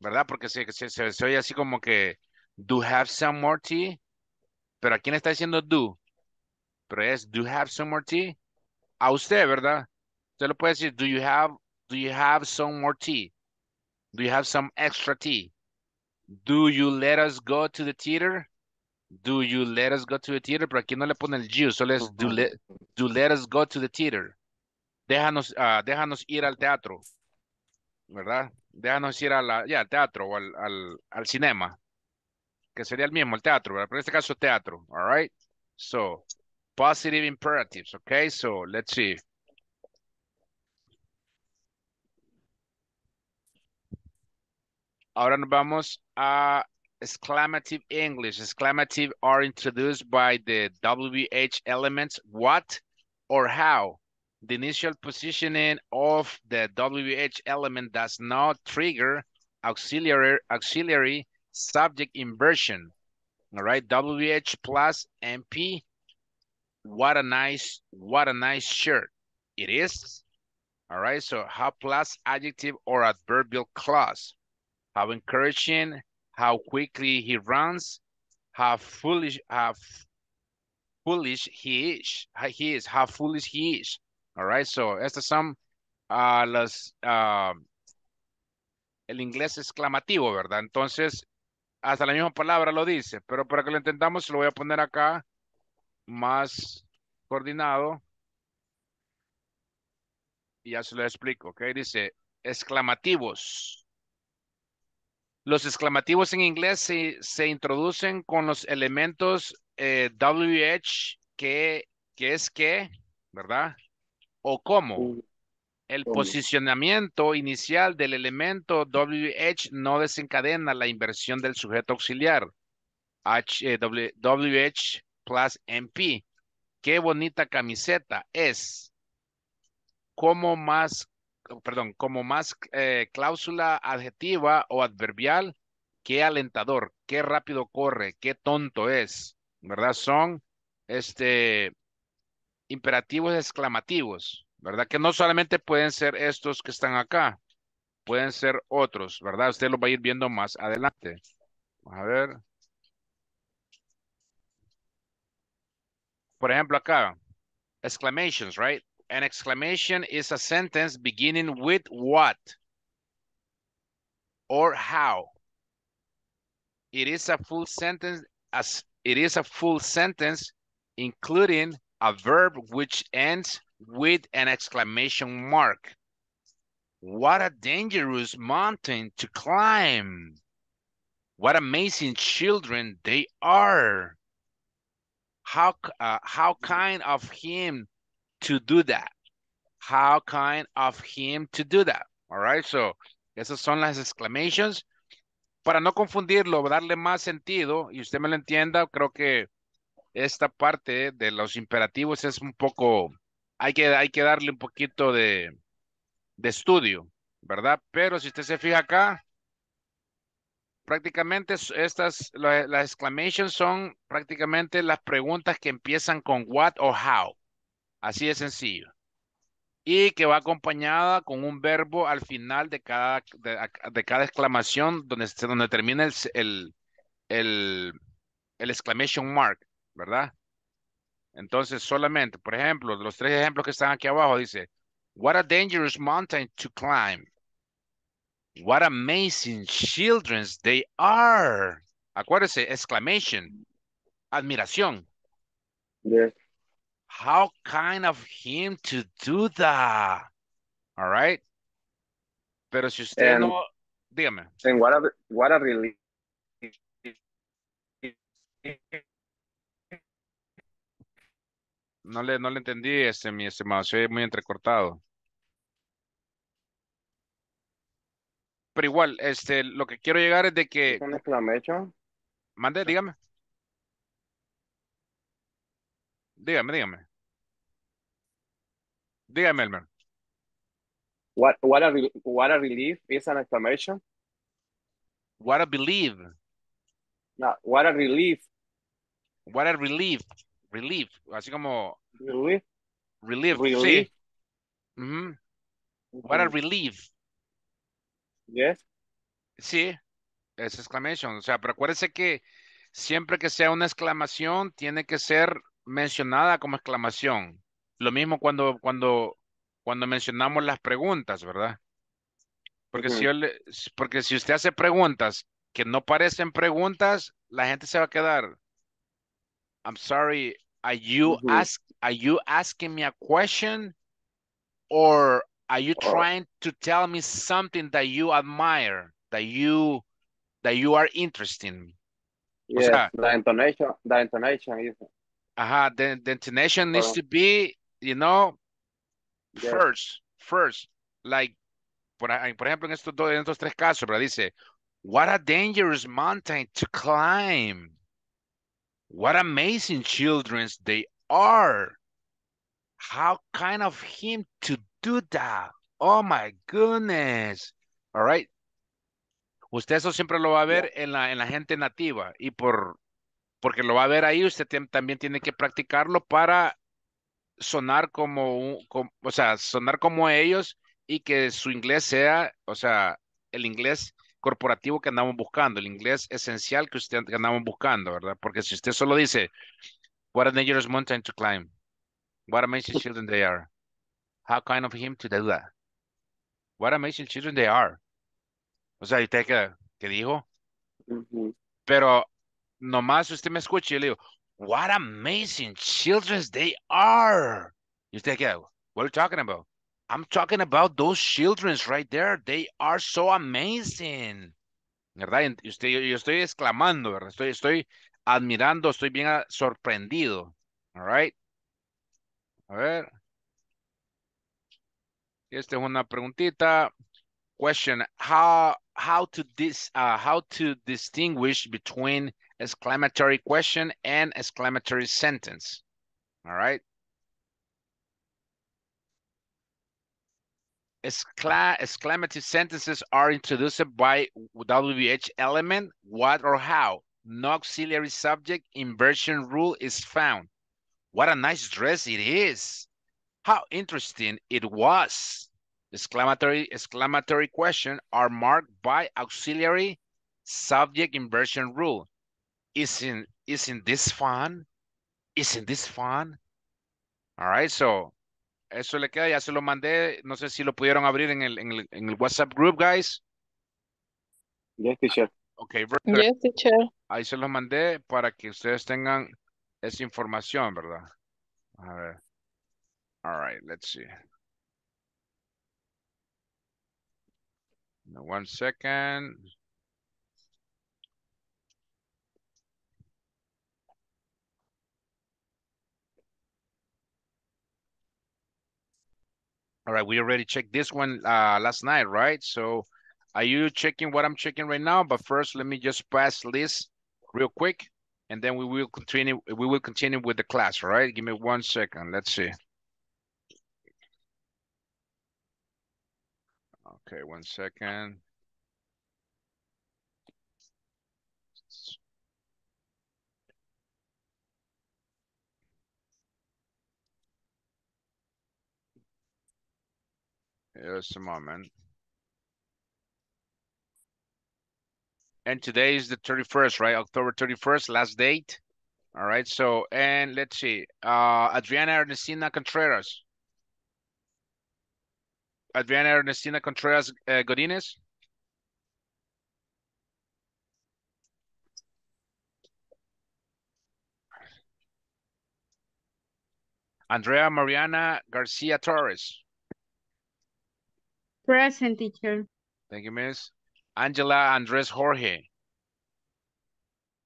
¿verdad? Porque se, se, se, se oye así como que, do have some more tea? Pero aquí le está diciendo do, pero es, do have some more tea? A usted, ¿verdad? Usted lo puede decir, do you have, do you have some more tea? Do you have some extra tea? Do you let us go to the theater? Do you let us go to the theater? Pero aquí no le pone el you, solo es do let, do let us go to the theater. Déjanos, ah, déjanos ir al teatro, ¿verdad? Déjanos ir a la, ya, al teatro o al, al, al cinema, que sería el mismo, el teatro, ¿verdad? Pero en este caso, teatro, all right? So, positive imperatives, okay? So, let's see. Ahora nos vamos a exclamative English. Exclamative are introduced by the WH elements what or how. The initial positioning of the WH element does not trigger auxiliary, auxiliary subject inversion. All right, WH plus NP. What a nice, what a nice shirt. It is. All right, so how plus adjective or adverbial clause how encouraging, how quickly he runs, how foolish, how foolish he is, he is, how foolish he is. All right, so estas son ah, las, ah, el inglés exclamativo, ¿verdad? Entonces, hasta la misma palabra lo dice, pero para que lo entendamos, lo voy a poner acá más coordinado. Y ya se lo explico, ¿ok? Dice exclamativos. Los exclamativos en inglés se, se introducen con los elementos eh, WH, que, que es que, ¿verdad? O cómo. El ¿Cómo? posicionamiento inicial del elemento WH no desencadena la inversión del sujeto auxiliar. H, eh, WH plus MP. Qué bonita camiseta es. Como más, perdón, como más eh, cláusula adjetiva o adverbial, qué alentador, qué rápido corre, qué tonto es, ¿verdad? Son este imperativos exclamativos, ¿verdad? Que no solamente pueden ser estos que están acá, pueden ser otros, ¿verdad? Usted lo va a ir viendo más adelante. A ver. Por ejemplo, acá, exclamations, right? An exclamation is a sentence beginning with what or how. It is a full sentence as it is a full sentence including a verb which ends with an exclamation mark. What a dangerous mountain to climb. What amazing children they are. How, uh, how kind of him to do that. How kind of him to do that. All right, so esas son las exclamations. Para no confundirlo, darle más sentido y usted me lo entienda, creo que esta parte de los imperativos es un poco, hay que, hay que darle un poquito de, de estudio, ¿verdad? Pero si usted se fija acá, prácticamente estas, la- las exclamations son prácticamente las preguntas que empiezan con what o how. Así de sencillo. Y que va acompañada con un verbo al final de cada, de, cada exclamación donde, donde termina el, el, el exclamation mark, ¿verdad? Entonces solamente, por ejemplo, los tres ejemplos que están aquí abajo dice, what a dangerous mountain to climb. What amazing children they are. Acuérdese, exclamation, admiración. Yes. How kind of him to do that. All right. Pero si usted no, dígame. And what a, what a relief. No le, no le entendí, ese, mi estimado. Se muy entrecortado. Pero igual, este, lo que quiero llegar es de que... ¿Un exclamation? Mande, dígame. Dígame, dígame. Dígame, Elmer. What, what, a, what a relief is an exclamation? What a believe. No, what a relief. What a relief. Relief. Así como Relief. relief. Relief. Sí. What a relief. Yes. Sí. Es exclamation. O sea, pero acuérdese que siempre que sea una exclamación, tiene que ser mencionada como exclamación. Lo mismo cuando, cuando, cuando mencionamos las preguntas, ¿verdad? Porque si yo le- porque si usted hace preguntas que no parecen preguntas, la gente se va a quedar. I'm sorry, are you ask are you asking me a question or are you Or- trying to tell me something that you admire, that you that you are interested in? O Yes. sea- the intonation, the intonation is Ajá, the, the intonation needs to be, you know, first, first, like, por, ej- por ejemplo, en estos dos, en estos tres casos. Dice, what a dangerous mountain to climb. What amazing children they are. How kind of him to do that. Oh my goodness. All right. Usted eso siempre lo va a ver en la, en la gente nativa y por, porque lo va a ver ahí, usted también tiene que practicarlo para sonar como, un- com- o sea, sonar como ellos y que su inglés sea, o sea, el inglés corporativo que andamos buscando, el inglés esencial que usted que andamos buscando, ¿verdad? Porque si usted solo dice, what a dangerous mountain to climb, what amazing children they are, how kind of him to do that, what amazing children they are. O sea, ¿y usted qué, qué dijo? Ujú. Pero nomás usted me escucha y yo le digo, what amazing children they are. Y usted queda, what are you talking about? I'm talking about those children right there. They are so amazing. ¿Verdad? Usted, yo, yo estoy exclamando, ¿verdad? Estoy, estoy admirando, estoy bien sorprendido. All right. A ver. Esta es una preguntita. Question: How how to dis uh, how to distinguish between exclamatory question and exclamatory sentence? All right. Excla sentences are introduced by WH element, what or how. No auxiliary subject inversion rule is found. What a nice dress it is. How interesting it was. Exclamatory exclamatory question are marked by auxiliary subject inversion rule. Isn't isn't this fun? Isn't this fun? All right, so eso le queda, ya se lo mandé. No sé si lo pudieron abrir en el, en el, en el WhatsApp group, guys. Yes, teacher. Okay, very good. Yes, teacher. Ahí se los mandé para que ustedes tengan esa información, ¿verdad? A ver. All right, let's see. Now, One second. All right, we already checked this one uh, last night, right? So are you checking what I'm checking right now? But first, let me just pass this real quick, and then we will continue. We will continue with the class, all right? Give me one second. Let's see. Okay, one second. Just a moment. And today is the 31st, right? October 31st, last date. All right, so, and let's see, uh, Adriana Ernestina Contreras. Adriana Ernestina Contreras uh, Godinez. Andrea Mariana Garcia Torres. Present teacher. Thank you, Miss. Angela Andres Jorge.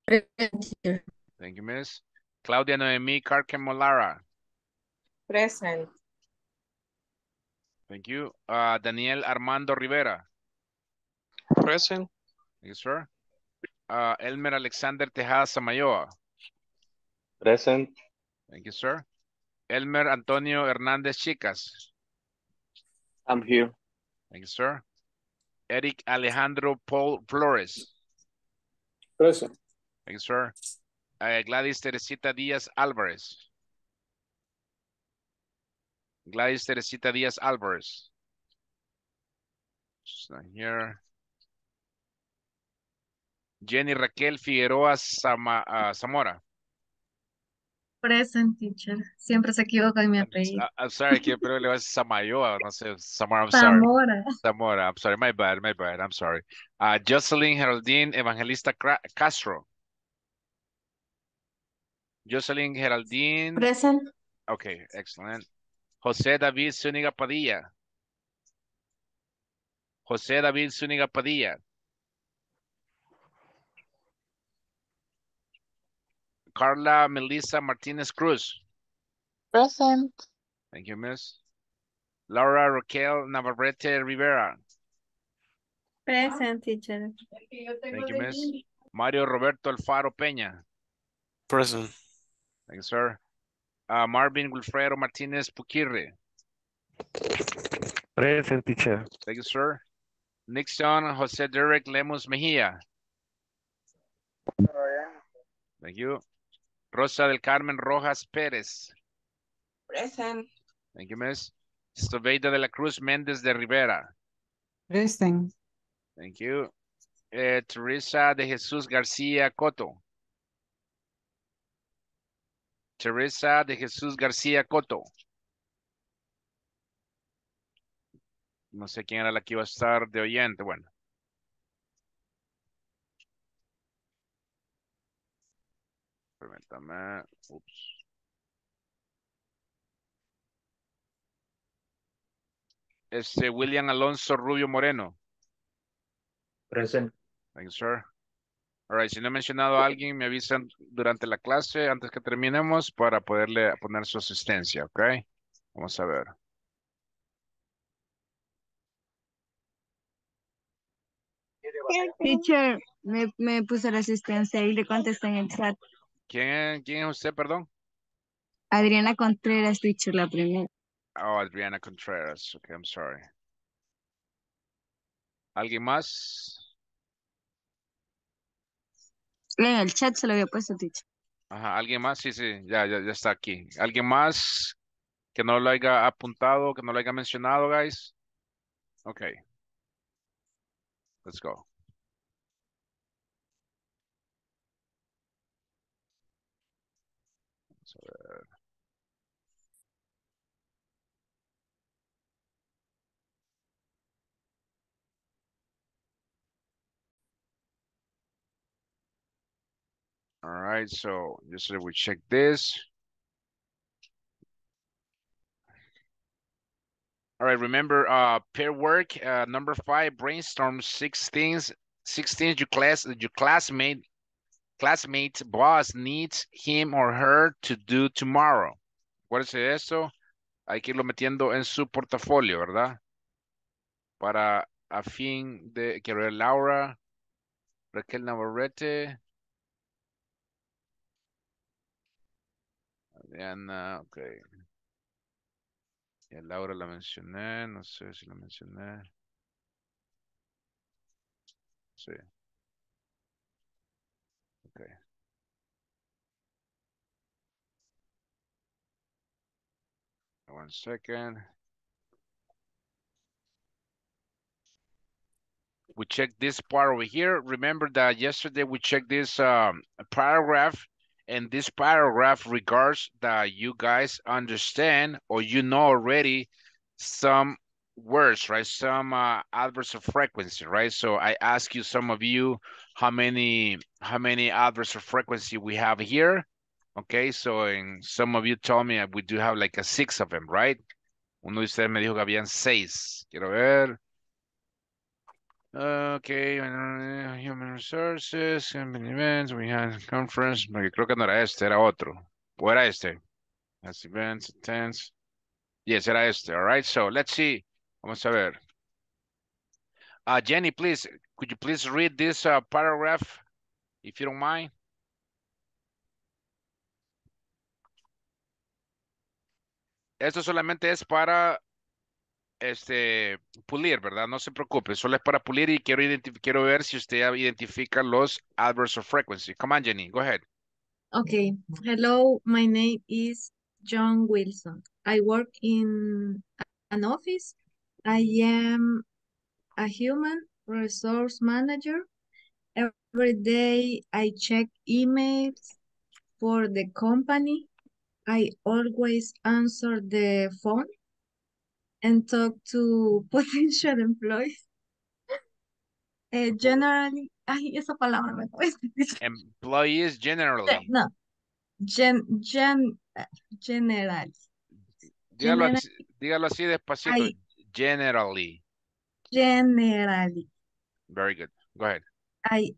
Present teacher. Thank you, Miss. Claudia Noemi Carque Molara. Present. Thank you. Uh, Daniel Armando Rivera. Present. Thank you, sir. Uh, Elmer Alexander Tejada Samayoa. Present. Thank you, sir. Elmer Antonio Hernández Chicas. I'm here. Thank you, sir. Eric Alejandro Paul Flores. Present. Thank you, sir. Uh, Gladys Teresita Díaz Álvarez. Gladys Teresita Díaz Álvarez. She's not here. Jenny Raquel Figueroa Sama- ah, Zamora. Present, teacher. Siempre se equivoca en mi apellido. I'm sorry, que pero le voy a decir Samayoa, no sé, Zamora, I'm sorry. Zamora. Zamora, I'm sorry, my bad, my bad, I'm sorry. Uh, Jocelyn Geraldine Evangelista Castro. Jocelyn Geraldine. Present. Okay, excellent. José David Zúñiga Padilla. José David Zúñiga Padilla. Carla Melissa Martinez Cruz. Present. Thank you, miss. Laura Raquel Navarrete Rivera. Present, teacher. Thank you, miss. Mario Roberto Alfaro Peña. Present. Thank you, sir. Uh, Marvin Wilfredo Martinez Puquirre. Present, teacher. Thank you, sir. Nixon Jose Derek Lemos Mejia. Thank you. Rosa del Carmen Rojas Pérez. Present. Thank you, miss. Stoveida de la Cruz Méndez de Rivera. Present. Thank you. Eh, Teresa de Jesús García Coto. Teresa de Jesús García Coto. No sé quién era la que iba a estar de oyente. Bueno. Permítame. Ups. Este William Alonso Rubio Moreno. Present. Thank you, sir. All right, si no he mencionado a alguien, me avisan durante la clase, antes que terminemos, para poderle poner su asistencia, ¿ok? Vamos a ver. Teacher, me, me puso la asistencia y le contesté en el chat. ¿Quién, quién es usted, perdón? Adriana Contreras, teacher, la primera. Oh, Adriana Contreras. Okay, I'm sorry. ¿Alguien más? En el chat se lo había puesto, teacher. Ajá, ¿alguien más? Sí, sí, ya, ya, ya está aquí. ¿Alguien más que no lo haya apuntado, que no lo haya mencionado, guys? Okay. Let's go. All right, so just so we check this. All right, remember uh pair work uh number five brainstorm six things six things your class your classmate classmate boss needs him or her to do tomorrow. Acuérdense de eso. Hay que irlo metiendo en su portafolio, ¿verdad? Para a fin de ver Laura, Raquel Navarrete. Diana, ok. Y a Laura la mencioné, no sé si la mencioné. Sí. Ok. One second. We check this part over here. Remember that yesterday we checked this um, paragraph and this paragraph regards that you guys understand or you know already some words, right? Some uh, adverbs of frequency, right? So I ask you, some of you, how many how many adverbs of frequency we have here? Okay, so and some of you told me we do have like a six of them, right? Uno de ustedes me dijo que habían seis. Quiero ver. Okay, uh, human resources, events, we had conference, porque creo que no era este, era otro. ¿O era este? That's events, attends. Yes, era este, all right, so let's see. Vamos a ver. Uh, Jenny, please, could you please read this uh, paragraph, if you don't mind? Esto solamente es para este pulir, ¿verdad? No se preocupe, solo es para pulir y quiero, quiero ver si usted identifica los adverbs of frequency. Come on, Jenny, go ahead. Okay. Hello, my name is John Wilson. I work in an office. I am a human resource manager. Every day I check emails for the company. I always answer the phone and talk to potential employees. Eh, generally, ay, esa palabra me cuesta. Employees generally. No, gen, gen, generally. Dígalo, dígalo así despacito. Ay. Generally. Generally, Very good. Go ahead. I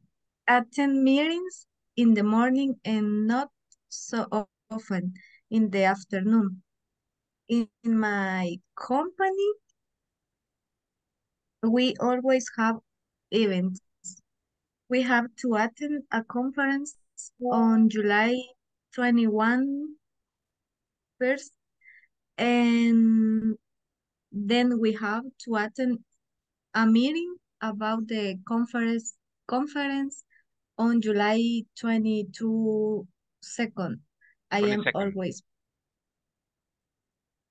attend meetings in the morning and not so often in the afternoon. In my company, we always have events. We have to attend a conference on July 21 first, and then we have to attend a meeting about the conference conference on July 22 second. I am always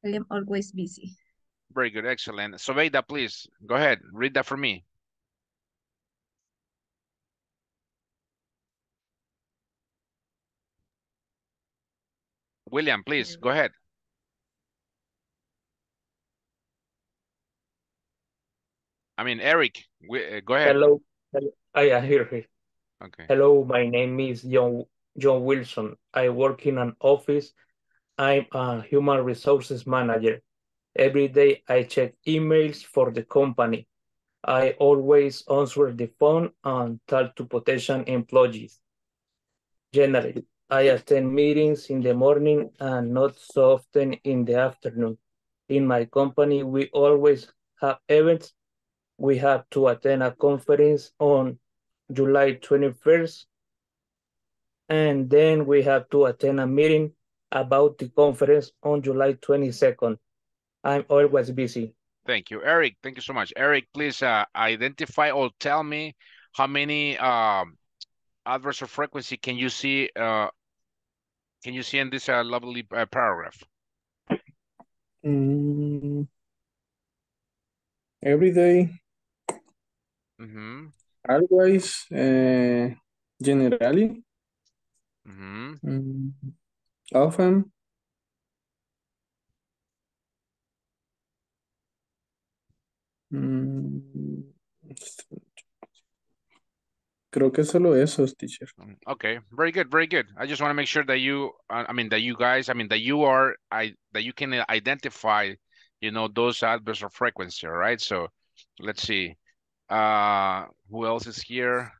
I am always busy. Very good. Excellent. Sobeida, please. Go ahead. Read that for me. William, please. Go ahead. I mean, Eric, wi- uh, go ahead. Hello. Hello. I am here. here. Okay. Hello, my name is John John Wilson. I work in an office. I'm a human resources manager. Every day I check emails for the company. I always answer the phone and talk to potential employees. Generally, I attend meetings in the morning and not so often in the afternoon. In my company, we always have events. We have to attend a conference on July 21st. And then we have to attend a meeting about the conference on July 22nd. I'm always busy. Thank you. Eric, thank you so much. Eric, please uh, identify or tell me how many um, adverbs of frequency can you see uh, can you see in this uh, lovely uh, paragraph? Mm, every day, Mm-hmm. always, uh, generally, Mm-hmm. mm, often, mm, creo que solo teacher. Okay, very good, very good. I just want to make sure that you, uh, I mean, that you guys, I mean, that you are, I, that you can identify, you know, those adverbs of frequency, all right? So let's see. Uh, who else is here?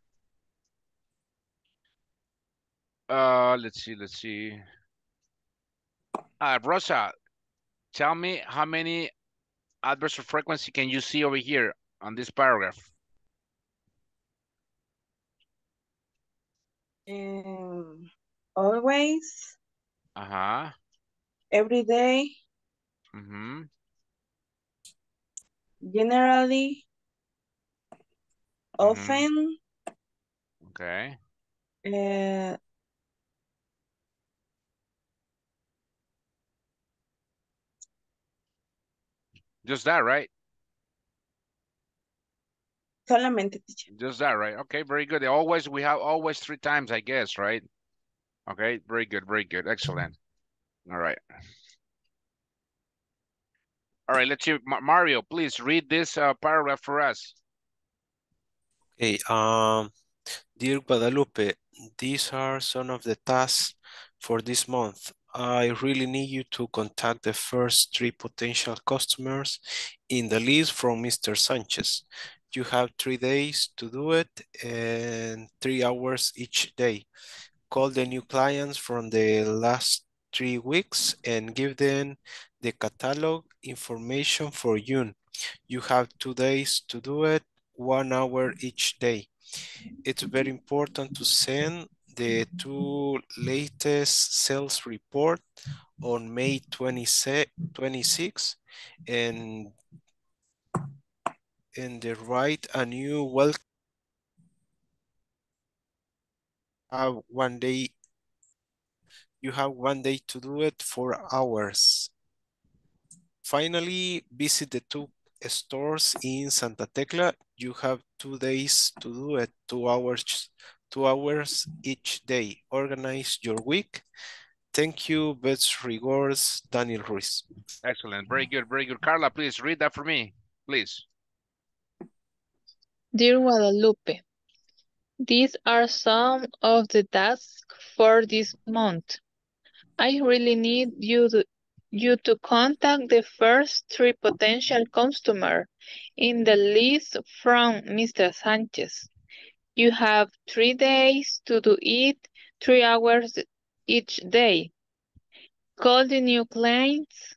Uh, let's see, let's see. Uh, Rosa, tell me how many adverbs of frequency can you see over here on this paragraph? Um, always, Uh-huh. every day, Mm-hmm. generally, often, Okay. uh, Just that, right? solamente, teacher. Just that, right? Okay, very good. Always, we have always three times, I guess, right? Okay, very good, very good. Excellent. All right. All right, let's see. Mario, please read this uh, paragraph for us. Okay, um, dear Guadalupe, these are some of the tasks for this month. I really need you to contact the first three potential customers in the list from Mr. Sanchez. You have three days to do it and three hours each day. Call the new clients from the last three weeks and give them the catalog information for June. You have two days to do it one hour each day. It's very important to send the two latest sales report on May 26, 26 and and they write a new welcome. Have one day you have one day to do it for hours. Finally visit the two stores in Santa Tecla. You have two days to do it two hours two hours each day organize your week thank you best regards Daniel Ruiz Excellent. Very good. Very good. Carla, please read that for me, please. Dear Guadalupe, these are some of the tasks for this month. I really need you to, you to contact the first three potential customers in the list from Mr. Sanchez. You have three days to do it, three hours each day. Call the new clients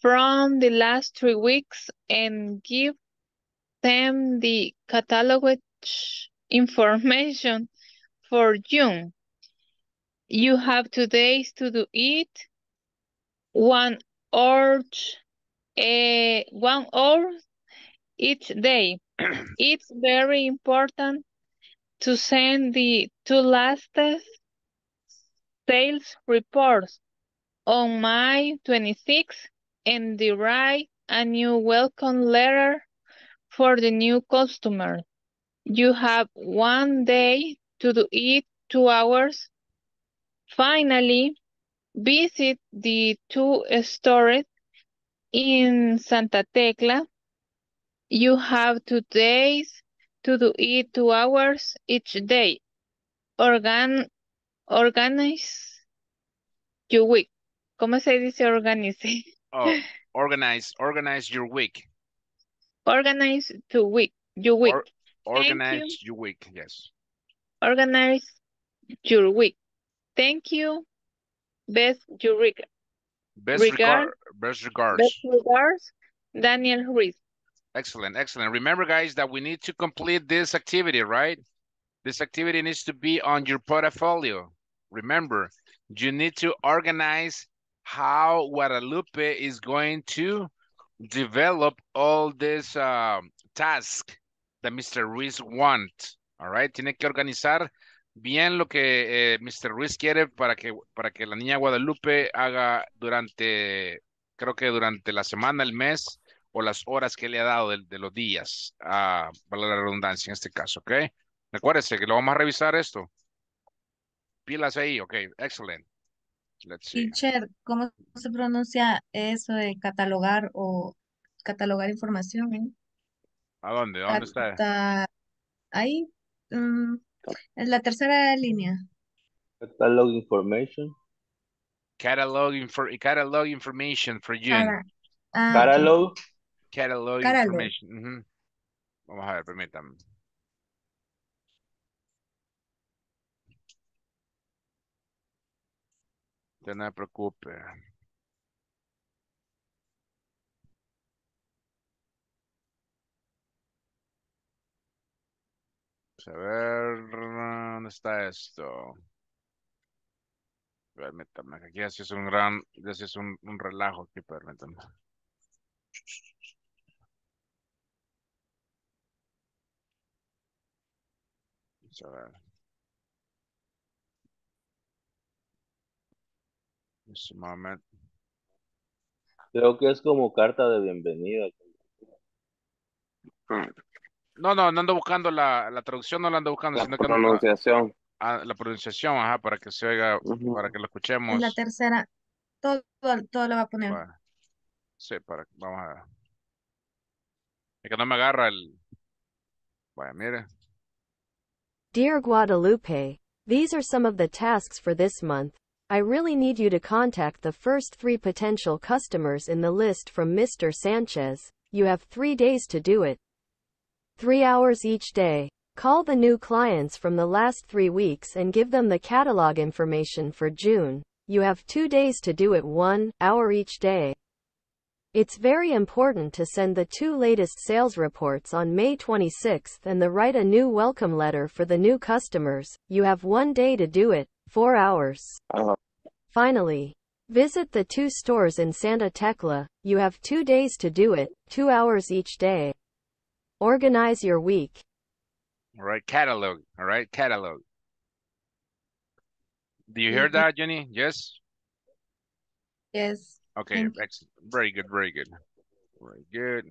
from the last three weeks and give them the catalog information for June. You have two days to do it. One hour, uh, one hour each day. it's very important to send the two latest sales reports on May 26 and write a new welcome letter for the new customer. You have one day to do it, two hours. Finally, visit the two stores in Santa Tecla. You have two days to do it, two hours each day. Organ organize your week. ¿Cómo se dice organice? Oh, organize, organize your week. Organize to week, your week. Or, organize you. your week, yes. Organize your week. Thank you. Best your reg- Best regard, best regards. best regards, Daniel Ruiz. Excellent, excellent. Remember, guys, that we need to complete this activity, right? This activity needs to be on your portfolio. Remember, you need to organize how Guadalupe is going to develop all this um, task that Mr. Ruiz want. All right, tiene que organizar bien lo que eh, Mr. Ruiz quiere para que, para que la niña Guadalupe haga durante, creo que durante la semana, el mes o las horas que le ha dado de, de los días, ah, para la redundancia en este caso, ¿ok? Recuérdese que lo vamos a revisar esto. Pilas ahí, ok, excelente. Let's see. Teacher, ¿cómo se pronuncia eso de catalogar o catalogar información? eh? ¿A dónde? ¿A dónde está? Ahí, mm, en la tercera línea. Catalog information. Catalog, infor catalog information for. Cara- ah. Catalog. Catalog information. ujú. Vamos a ver, permítame. Usted no se preocupe. Vamos a ver, ¿dónde está esto? Permítame, que aquí así es un gran, así es un, un relajo aquí, permítame. Vamos a ver. Just a moment. Creo que es como carta de bienvenida. No, no, no ando buscando la, la traducción, no la ando buscando, La sino que pronunciación. ah, la pronunciación, ajá, para que se oiga, para que lo escuchemos. la tercera, todo, todo lo va a poner. Bueno, sí, para, vamos a ver. Es que no me agarra el. Bueno, mire. Dear Guadalupe, these are some of the tasks for this month. I really need you to contact the first three potential customers in the list from Mr. Sanchez. You have three days to do it. Three hours each day. Call the new clients from the last three weeks and give them the catalog information for June. You have two days to do it one hour each day. It's very important to send the two latest sales reports on May 26th and the write a new welcome letter for the new customers. You have one day to do it, four hours. Ajá. Finally, visit the two stores in Santa Tecla. You have two days to do it, two hours each day. Organize your week. All right, catalog. All right, catalog. Do you hear mm-hmm. that, Jenny? Yes? Yes. Okay, excellent. Very good, very good. Very good.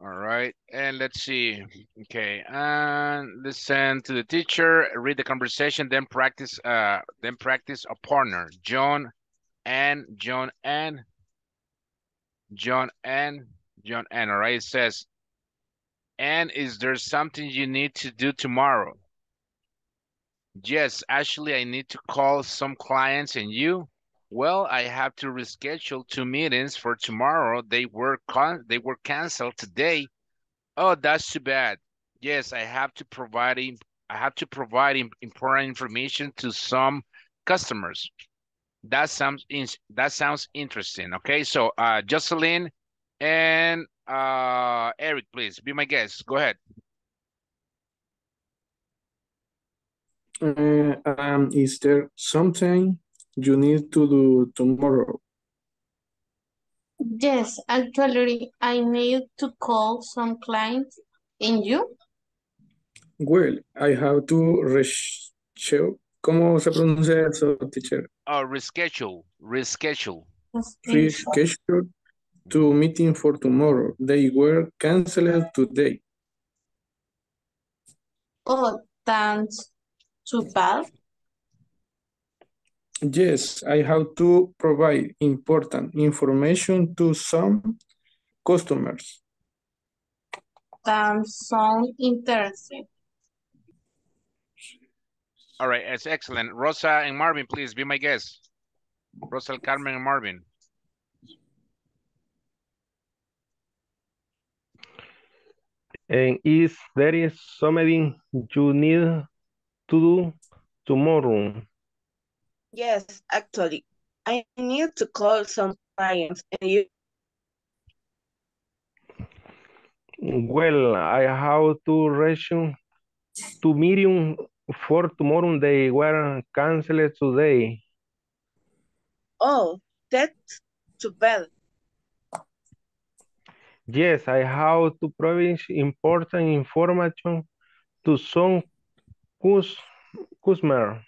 All right, and let's see. Okay, and listen to the teacher, read the conversation, then practice. Uh, then practice a partner. John and John and John and John and. All right, it says, and is there something you need to do tomorrow? Yes, actually, I need to call some clients and you. Well, I have to reschedule two meetings for tomorrow. They were con they were canceled today. Oh, that's too bad. Yes, I have to provide I have to provide important information to some customers. That sounds that sounds interesting. Okay, so uh Jocelyn and uh Eric, please be my guest. Go ahead. Uh, um, is there something you need to do tomorrow? Yes, actually, I need to call some clients. And you? Well, I have to reschedule. ¿Cómo se pronuncia eso, teacher? Uh reschedule, reschedule. Reschedule to meeting for tomorrow. They were canceled today. Oh, that's too bad. Yes, I have to provide important information to some customers. Um, that sounds interesting. All right, it's excellent. Rosa and Marvin, please be my guest. Rosa, Carmen, and Marvin. And is there is something you need to do tomorrow? Yes, actually, I need to call some clients and you. Well, I have to resume to meeting for tomorrow. They were canceled today. Oh, that's too bad. Yes, I have to provide important information to some cus customer.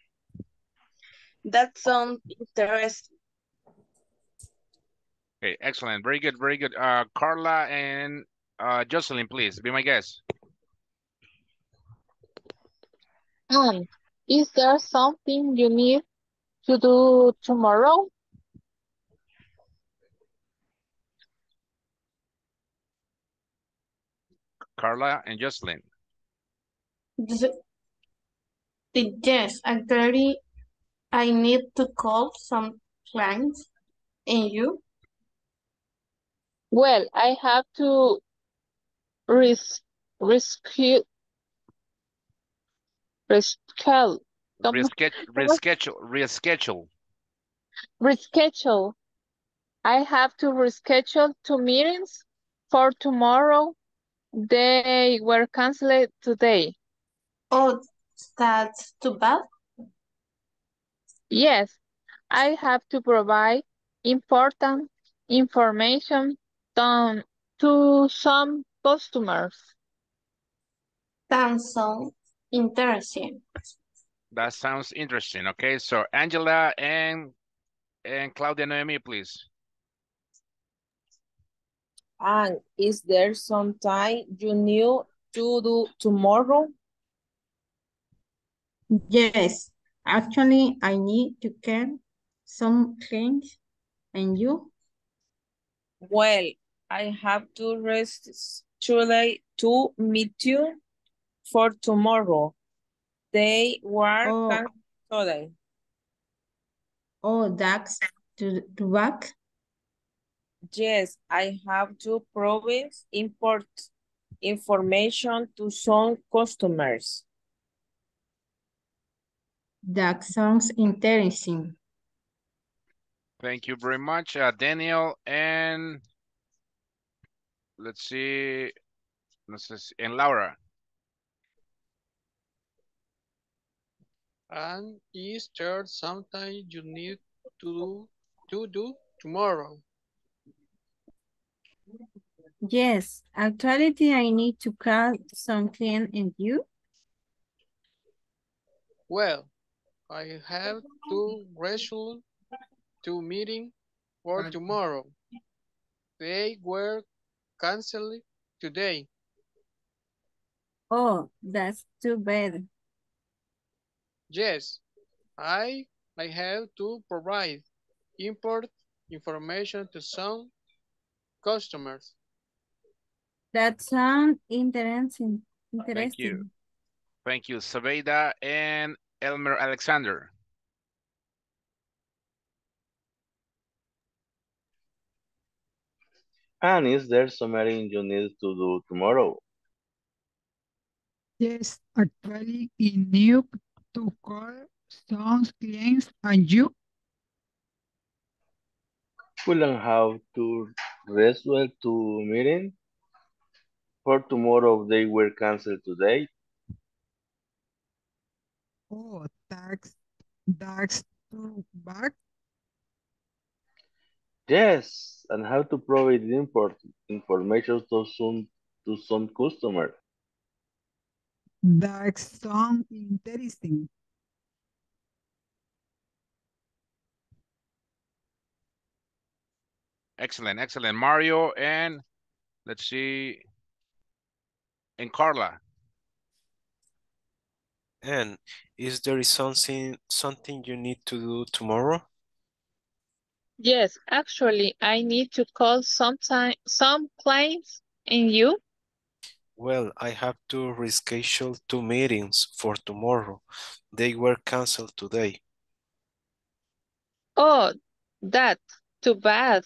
That sounds interesting. Okay, excellent. Very good, very good. Uh, Carla and uh, Jocelyn, please be my guest. Um, is there something you need to do tomorrow? Carla and Jocelyn. Yes, actually, I need to call some clients. And you? Well, I have to res rescue reschedule Reschedule, reschedule, reschedule. reschedule. I have to reschedule two meetings for tomorrow. They were canceled today. Oh, that's too bad. Yes, I have to provide important information to, to some customers. That sounds interesting. That sounds interesting. Okay, so Angela and and Claudia Noemi, please. And is there some time you need to do tomorrow? Yes, actually, I need to get some things. And you? Well, I have to rest today to meet you for tomorrow. They were Oh. today. Oh, that's to, to back. Yes, I have to provide import information to some customers. That sounds interesting. Thank you very much, uh, Daniel. And let's see, let's see, and Laura. And is there something you need to do, to do tomorrow? Yes, actually, I need to call something client and you. Well, I have to reschedule two meeting for tomorrow. They were canceled today. Oh, that's too bad. Yes, I I have to provide import information to some customers. That sounds interesting. Thank you. Thank you, Sobeida and Elmer Alexander. And is there something you need to do tomorrow? Yes, actually, I need to call some clients and you. Will I have to reschedule two meeting for tomorrow? They were canceled today. Oh, that's, that's to back. Yes, and how to provide import information to some to some customer. That sounds interesting. Excellent, excellent. Mario and let's see, and Carla. And is there something something you need to do tomorrow? Yes, actually, I need to call sometime some clients and you. Well, I have to reschedule two meetings for tomorrow. They were canceled today. Oh, that too bad.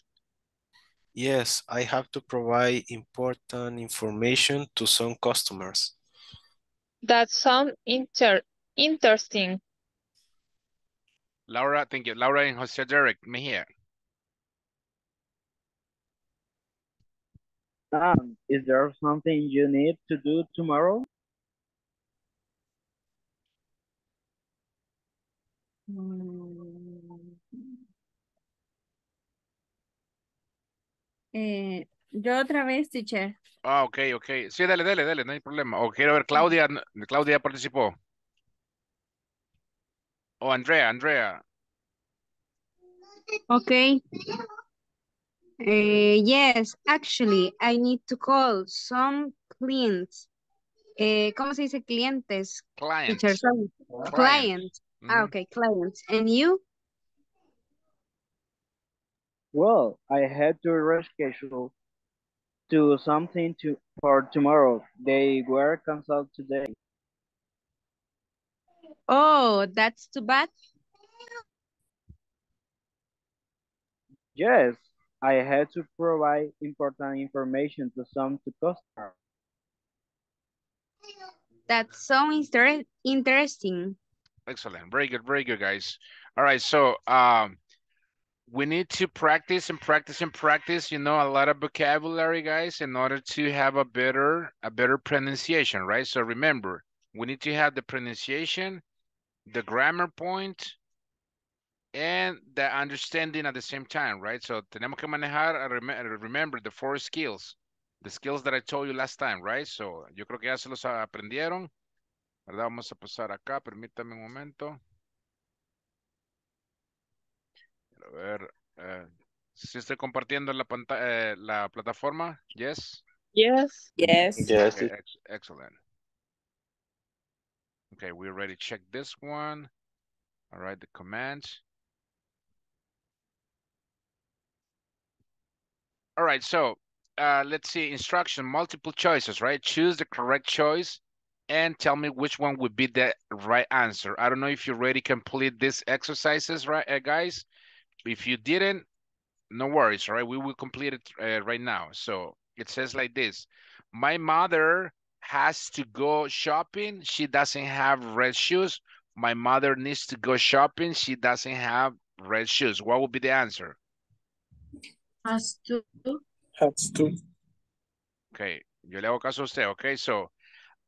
Yes, I have to provide important information to some customers. That sounds inter interesting. Laura, thank you. Laura and Jose Derek Mejia. Um, is there something you need to do tomorrow? Mm. Eh, yo otra vez, teacher. Ah, ok, ok. Sí, dale, dale, dale, no hay problema. O quiero ver, Claudia, no- Claudia participó. O Andrea, Andrea. Okay. Eh, yes, actually, I need to call some clients. Eh, ¿cómo se dice clientes? Clients. Teacher, sorry. Clients. Ah, okay, clients. And you? Well, I had to reschedule to something to for tomorrow. They were canceled today. Oh, that's too bad. Yes, I had to provide important information to some to customers. That's so inter interesting. Excellent. Very good, very good, guys. All right, so um, we need to practice and practice and practice, you know, a lot of vocabulary, guys, in order to have a better, a better pronunciation, right? So remember, we need to have the pronunciation, the grammar point, and the understanding at the same time, right? So tenemos que manejar, uh, uh, remember the four skills, the skills that I told you last time, right? So yo creo que ya se los aprendieron, ¿verdad? Vamos a pasar acá, permítame un momento. A ver, eh, si estoy compartiendo la pantalla, la plataforma, yes. Yes. Yes. Yes, Okay, ex- excellent. Okay, we already checked this one. All right, the commands. All right, so uh, let's see, instruction, multiple choices, right? Choose the correct choice and tell me which one would be the right answer. I don't know if you already complete these exercises, right, uh, guys? If you didn't, no worries, all right? We will complete it uh, right now. So it says like this. My mother has to go shopping. She doesn't have red shoes. My mother needs to go shopping. She doesn't have red shoes. What would be the answer? Has to. Has to. Okay, yo le hago caso a usted, okay? So,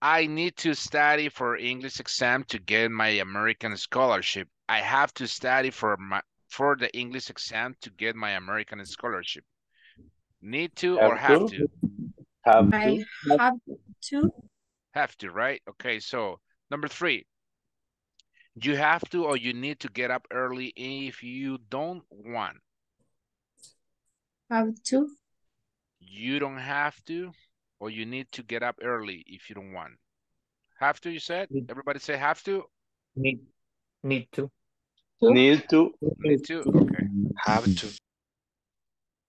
I need to study for English exam to get my American scholarship. I have to study for my for the English exam to get my American scholarship. Need to or have to? Have I to. have to. Have to, right? Okay, so number three. You have to or you need to get up early if you don't want. Have to. You don't have to or you need to get up early if you don't want. Have to, you said? Everybody say have to? Need, need to. Need to. Need to? Okay. Have to.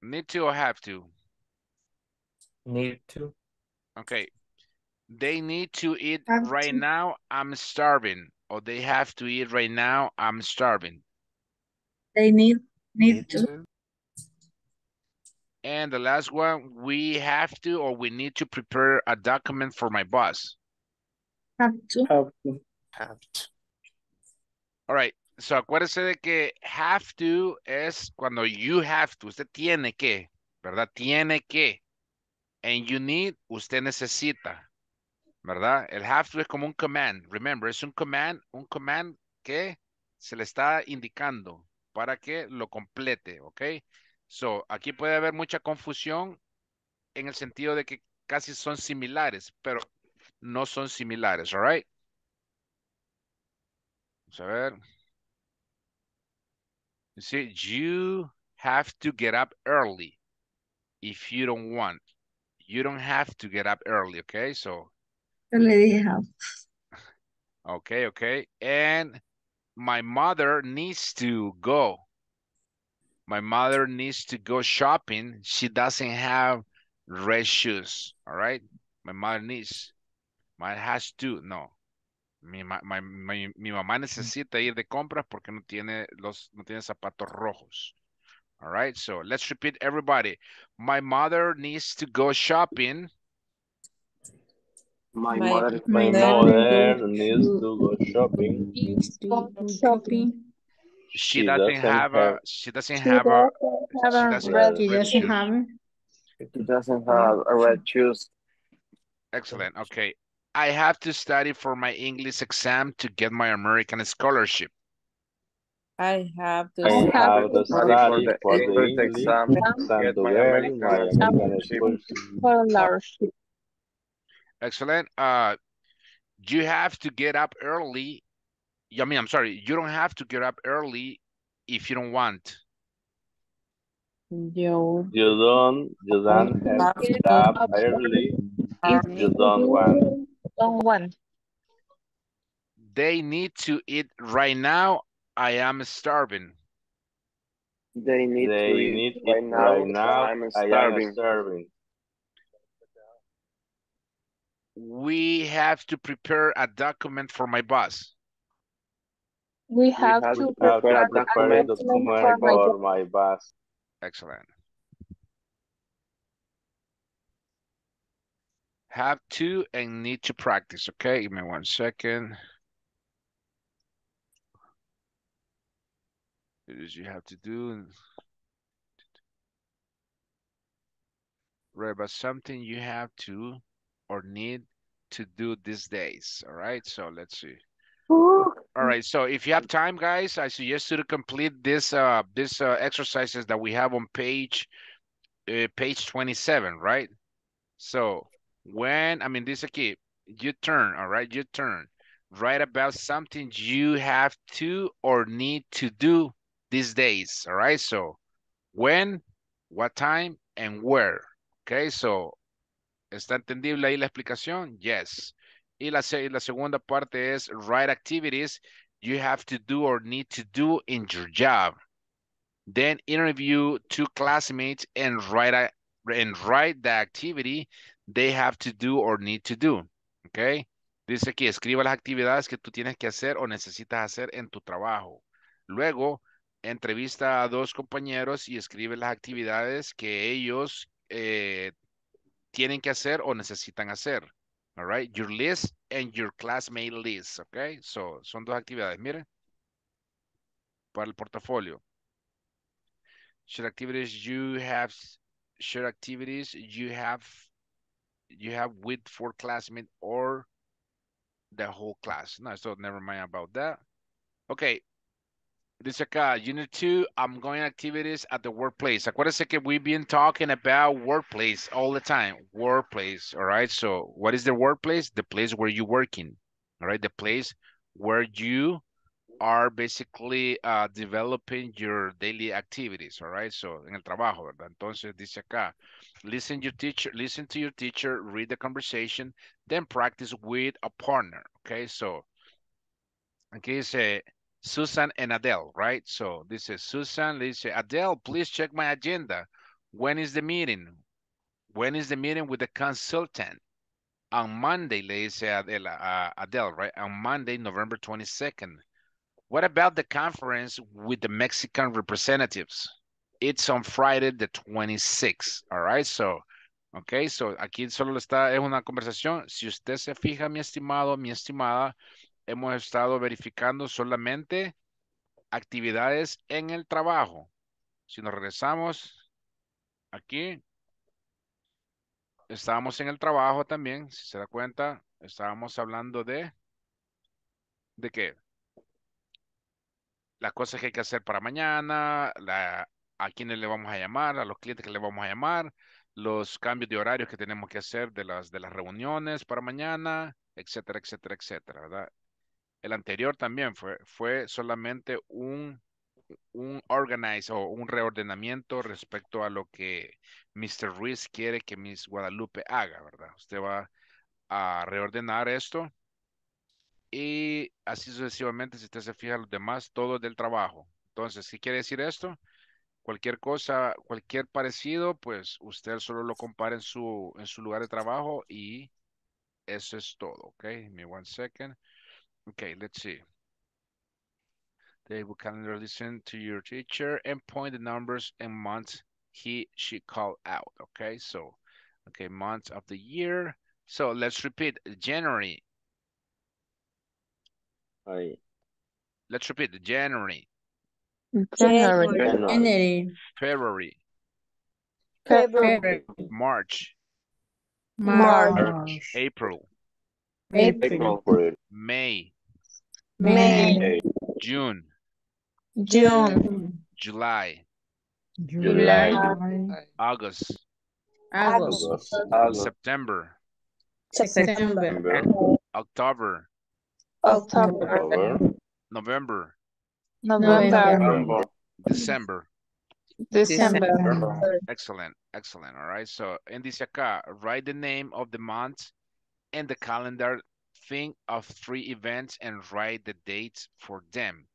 Need to or have to? Need to. Okay. They need to eat Have right to. now. I'm starving. Or they have to eat right now. I'm starving. They need need to. And the last one, we have to or we need to prepare a document for my boss. Have to. Have to. Have to. All right. So acuérdese de que have to es cuando you have to. Usted tiene que, ¿verdad? Tiene que. And you need, usted necesita. ¿Verdad? El have to es como un command. Remember, es un command, un command que se le está indicando para que lo complete, ¿ok? So, aquí puede haber mucha confusión en el sentido de que casi son similares, pero no son similares, all right? Vamos a ver. You see, you have to get up early if you don't want. You don't have to get up early, okay? So, Yo le dije have. Ah, okay, okay. And my mother needs to go. My mother needs to go shopping. She doesn't have red shoes, all right? My mother needs. My has to, no. Mi, ma- my- my- mi mamá necesita ir de compras porque no tiene los no tiene zapatos rojos. All right, so let's repeat everybody. My mother needs to go shopping. My My- mother My Mother mother needs to go shopping. needs to go Shopping. She, She doesn't, doesn't have, a have- she doesn't She have a have she a doesn't red have She have doesn't have a red shoes. Excellent. Okay. I have to study for my English exam to get my American scholarship. I have to I study have to for study the for the English English exam exam get to my get American my American scholarship. scholarship. Scholarship. Excellent. Uh, you have to get up early. I mean, I'm sorry. You don't have to get up early if you don't want. Yo You don't, you don't have to get up early if you don't want. Don't want. They need to eat right now. I am starving. They need They to eat need right it now. right now. I'm I am starving. starving. We have to prepare a document for my boss. We have have to to prepare a prepare a document document for my for my boss. Excellent. Have to and need to practice. Okay, give me one second. It is you have to do. Right about something you have to or need to do these days. All right, so let's see. All right, so if you have time, guys, I suggest you to complete this uh this uh, exercises that we have on page uh, page 27, right? So when I mean this aquí, you turn, all right, you turn. Write about something you have to or need to do these days, all right? So when, what time, and where. Okay, so ¿está entendible ahí la explicación? Yes. Y la, se- la segunda parte es write activities you have to do or need to do in your job. Then interview two classmates and write a, and write the activity they have to do or need to do. Okay? Dice aquí, escriba las actividades que tú tienes que hacer o necesitas hacer en tu trabajo. Luego, entrevista a dos compañeros y escribe las actividades que ellos eh, tienen que hacer o necesitan hacer. All right, your list and your classmate list, okay? So, son dos actividades, miren. Para el portafolio. Share activities you have, share activities you have, you have with four classmates or the whole class. No, so never mind about that. Okay. Acá, unit two, I'm going activities at the workplace. Acuérdense que we've been talking about workplace all the time. Workplace, all right? So what is the workplace? The place where you're working, all right? The place where you are basically uh, developing your daily activities, all right? So en el trabajo, ¿verdad? Entonces dice acá, listen your teacher, listen to your teacher, read the conversation, then practice with a partner, okay? So aquí dice Susan and Adele, right? So this is Susan, dice Adele, please check my agenda. When is the meeting? When is the meeting with the consultant? On Monday, le dice Adele, uh, Adele, right? On Monday, November 22nd. What about the conference with the Mexican representatives? It's on Friday the 26th, all right? So, okay, so aquí solo está, es una conversación. Si usted se fija, mi estimado, mi estimada, hemos estado verificando solamente actividades en el trabajo. Si nos regresamos aquí, estábamos en el trabajo también, si se da cuenta, estábamos hablando de, ¿de qué? Las cosas que hay que hacer para mañana, la, a quiénes le vamos a llamar, a los clientes que le vamos a llamar, los cambios de horarios que tenemos que hacer de las, de las reuniones para mañana, etcétera, etcétera, etcétera, ¿verdad? El anterior también fue, fue solamente un, un organize o un reordenamiento respecto a lo que Mr. Ruiz quiere que Miss Guadalupe haga, ¿verdad? Usted va a reordenar esto y así sucesivamente, si usted se fija los demás, todo es del trabajo. Entonces, ¿qué quiere decir esto? Cualquier cosa, cualquier parecido, pues usted solo lo compara en su, en su lugar de trabajo y eso es todo, ¿ok? Give me one second. Okay, let's see. They will calendar listen to your teacher and point the numbers and months he, she called out. Okay, so, okay, months of the year. So let's repeat January. Ahí. Let's repeat January, January, January, February, February, March, March, April, April, April, May, May, June, June, July, July, August, August, August, August, September, September, September, October, October, October, November, November, November, December. December, December. Excellent, excellent. All right. So, en dice acá, write the name of the month and the calendar. Think of three events and write the dates for them.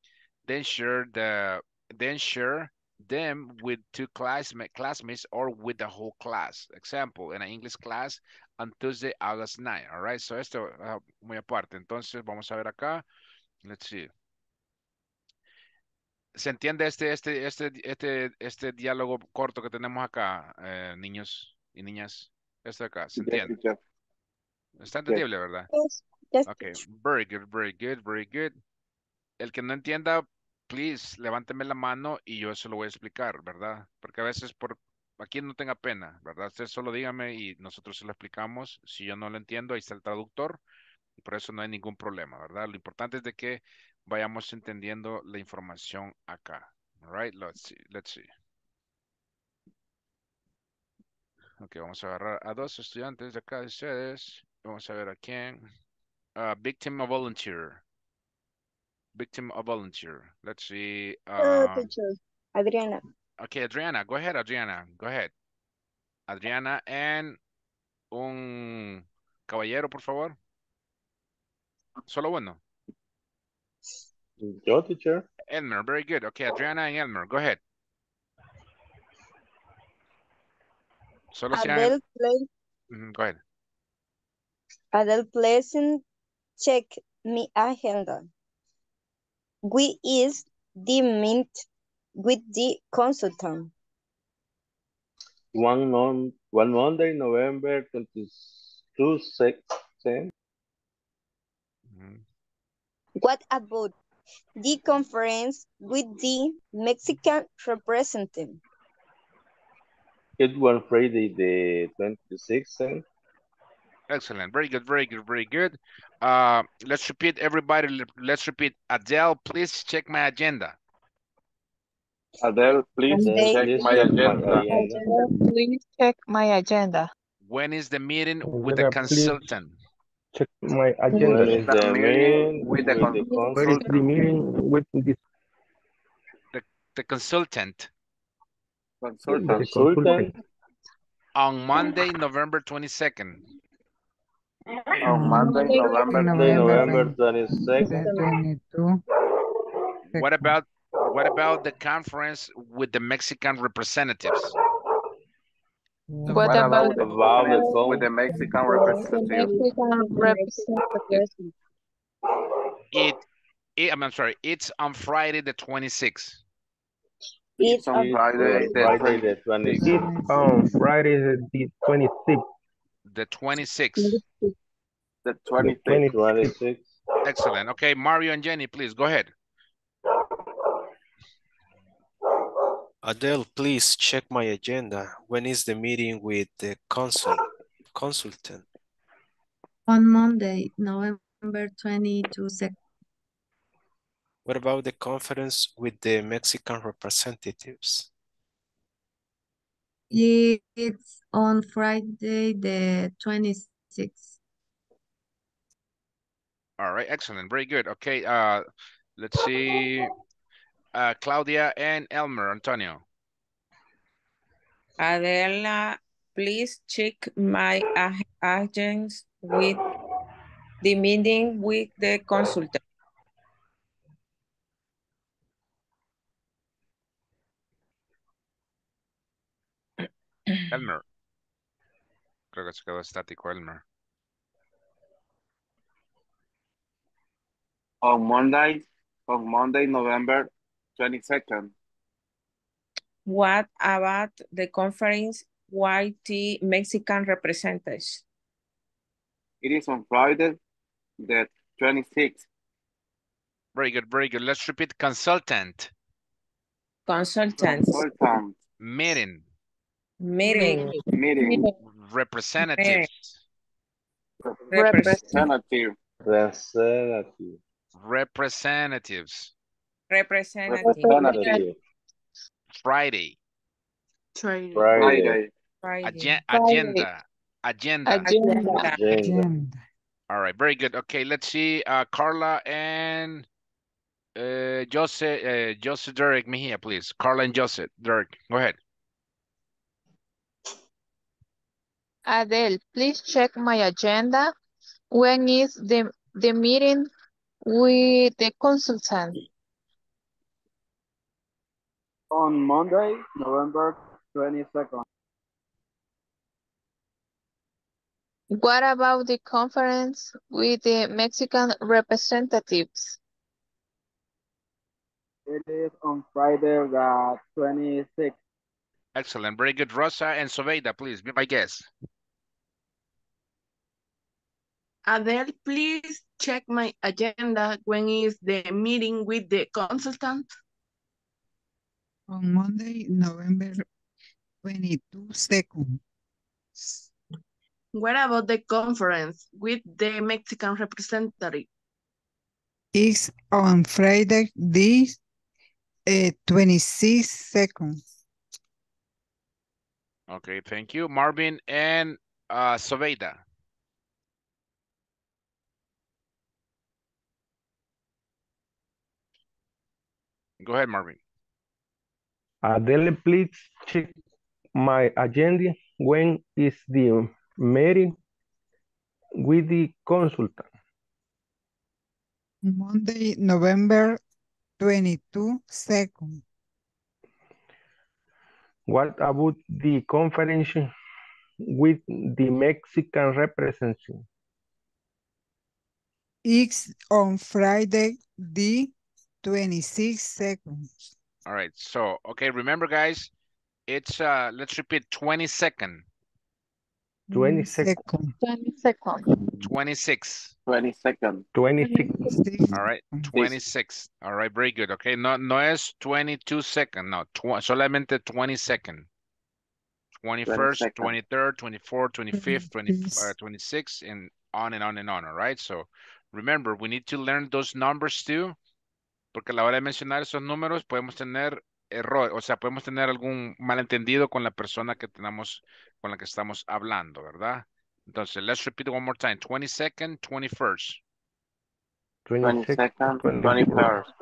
Then share the then share them with two classmate, classmates or with the whole class. Example, in an English class on Tuesday, August 9. All right. So, esto uh, muy aparte. Entonces, vamos a ver acá. Let's see. ¿Se entiende este, este, este, este, este diálogo corto que tenemos acá, eh, niños y niñas? De acá, ¿se Yes, entiende? Está entendible, ¿verdad? Yes, Ok, very good, very good, very good. El que no entienda, please, levánteme la mano y yo se lo voy a explicar, ¿verdad? Porque a veces por aquí no tenga pena, ¿verdad? Usted solo dígame y nosotros se lo explicamos. Si yo no lo entiendo, ahí está el traductor y por eso no hay ningún problema, ¿verdad? Lo importante es de que vayamos entendiendo la información acá. All right, let's see, let's see. Ok, vamos a agarrar a dos estudiantes de acá de ustedes. Vamos a ver a quién. Uh, victim or volunteer. Victim or volunteer. Let's see. uh, um, teacher, Adriana. okay, Adriana, go ahead, Adriana. Go ahead. Adriana and un caballero, por favor. Solo uno. Yo, teacher. Elmer, very good. Okay, Adriana and Elmer, go ahead. Solo sean... Adele, please, Mhm, Go ahead. Adele, please check me agenda. We is the mint with the consultant. One on one Monday, November 22, sec- same. What about the conference with the Mexican representative? It was Friday the 26th. Excellent. Very good. Very good. Very good. Uh, let's repeat, everybody. Let's repeat. Adele, please check my agenda. Adele, please Adele, check please my check agenda. agenda. Please check my agenda. When is the meeting with the consultant? please. Consultant? Check my agenda. is The the meeting meeting with with the the Where is consultant? the meeting with this The consultant the Consultant. consultant? on Monday, November 22nd. On Monday, November Monday, November November 22nd. twenty-two. What about what about the conference with the Mexican representatives? Mm. What What about about the About the conference with the Mexican the representative? Mexican representative? It, it I'm, I'm sorry, it's on Friday the 26th. It's It's on Friday, the Friday the 26th. 26th. It's on Friday the 26th. The 26th. The The 26th. 26th. 26th. Excellent. Okay, Mario and Jenny, please go ahead. Adele, please check my agenda. When is the meeting with the consul consultant? On Monday, November 22 What about the conference with the Mexican representatives? It's on Friday, the 26th. All right, excellent. Very good. Okay, uh, let's see. Uh, Claudia and Elmer, Antonio. Adela, please check my ag- agents with the meeting with the consultant. Elmer. Creo que se quedó estático Elmer. On Monday, on Monday, November 22nd. What about the conference with the Mexican representatives? It is on Friday, the 26th. Very good, very good. Let's repeat consultant, Consultants, Consultant. meeting, meeting, Meeting. representatives, Representative. Representative. representatives, representative, Representative. Friday, Friday. Friday. Friday. agen- agenda, agenda. Agenda. Agenda. Agenda. All right, very good. Okay, let's see. Uh, Carla and uh, Jose, uh, Jose Derek Mejia, please. Carla and Jose Derek, go ahead. Adele, please check my agenda. When is the, the meeting with the consultant? On Monday, November 22nd. What about the conference with the Mexican representatives? It is on Friday, the 26th. Excellent, very good. Rosa and Sobeida, please, be my guest. Adele, please check my agenda. When is the meeting with the consultant? On Monday, November twenty-two second. What about the conference with the Mexican representative? Is on Friday, the uh, twenty-six second. Okay, thank you. Marvin and uh, Sobeida. Go ahead, Marvin. Adele, please check my agenda. When is the meeting with the consultant? Monday, November twenty-two second. What about the conference with the Mexican representative? It's on Friday, the twenty-six second. All right, so, okay, remember guys, it's, uh, let's repeat, 22nd. 20 seconds. 20 seconds. 26. 20 seconds. 26. All right, 26. All right, very good. Okay, no, no es 22 second, no, tw solamente 20 second. 21st, second. 23rd, 24th, 25th, 20, uh, 26, and on and on and on, all right? So remember, we need to learn those numbers too, porque a la hora de mencionar esos números podemos tener error, o sea, podemos tener algún malentendido con la persona que tenemos, con la que estamos hablando, ¿verdad? Entonces, let's repeat it one more time. 22nd, 21st. 22nd, 21st.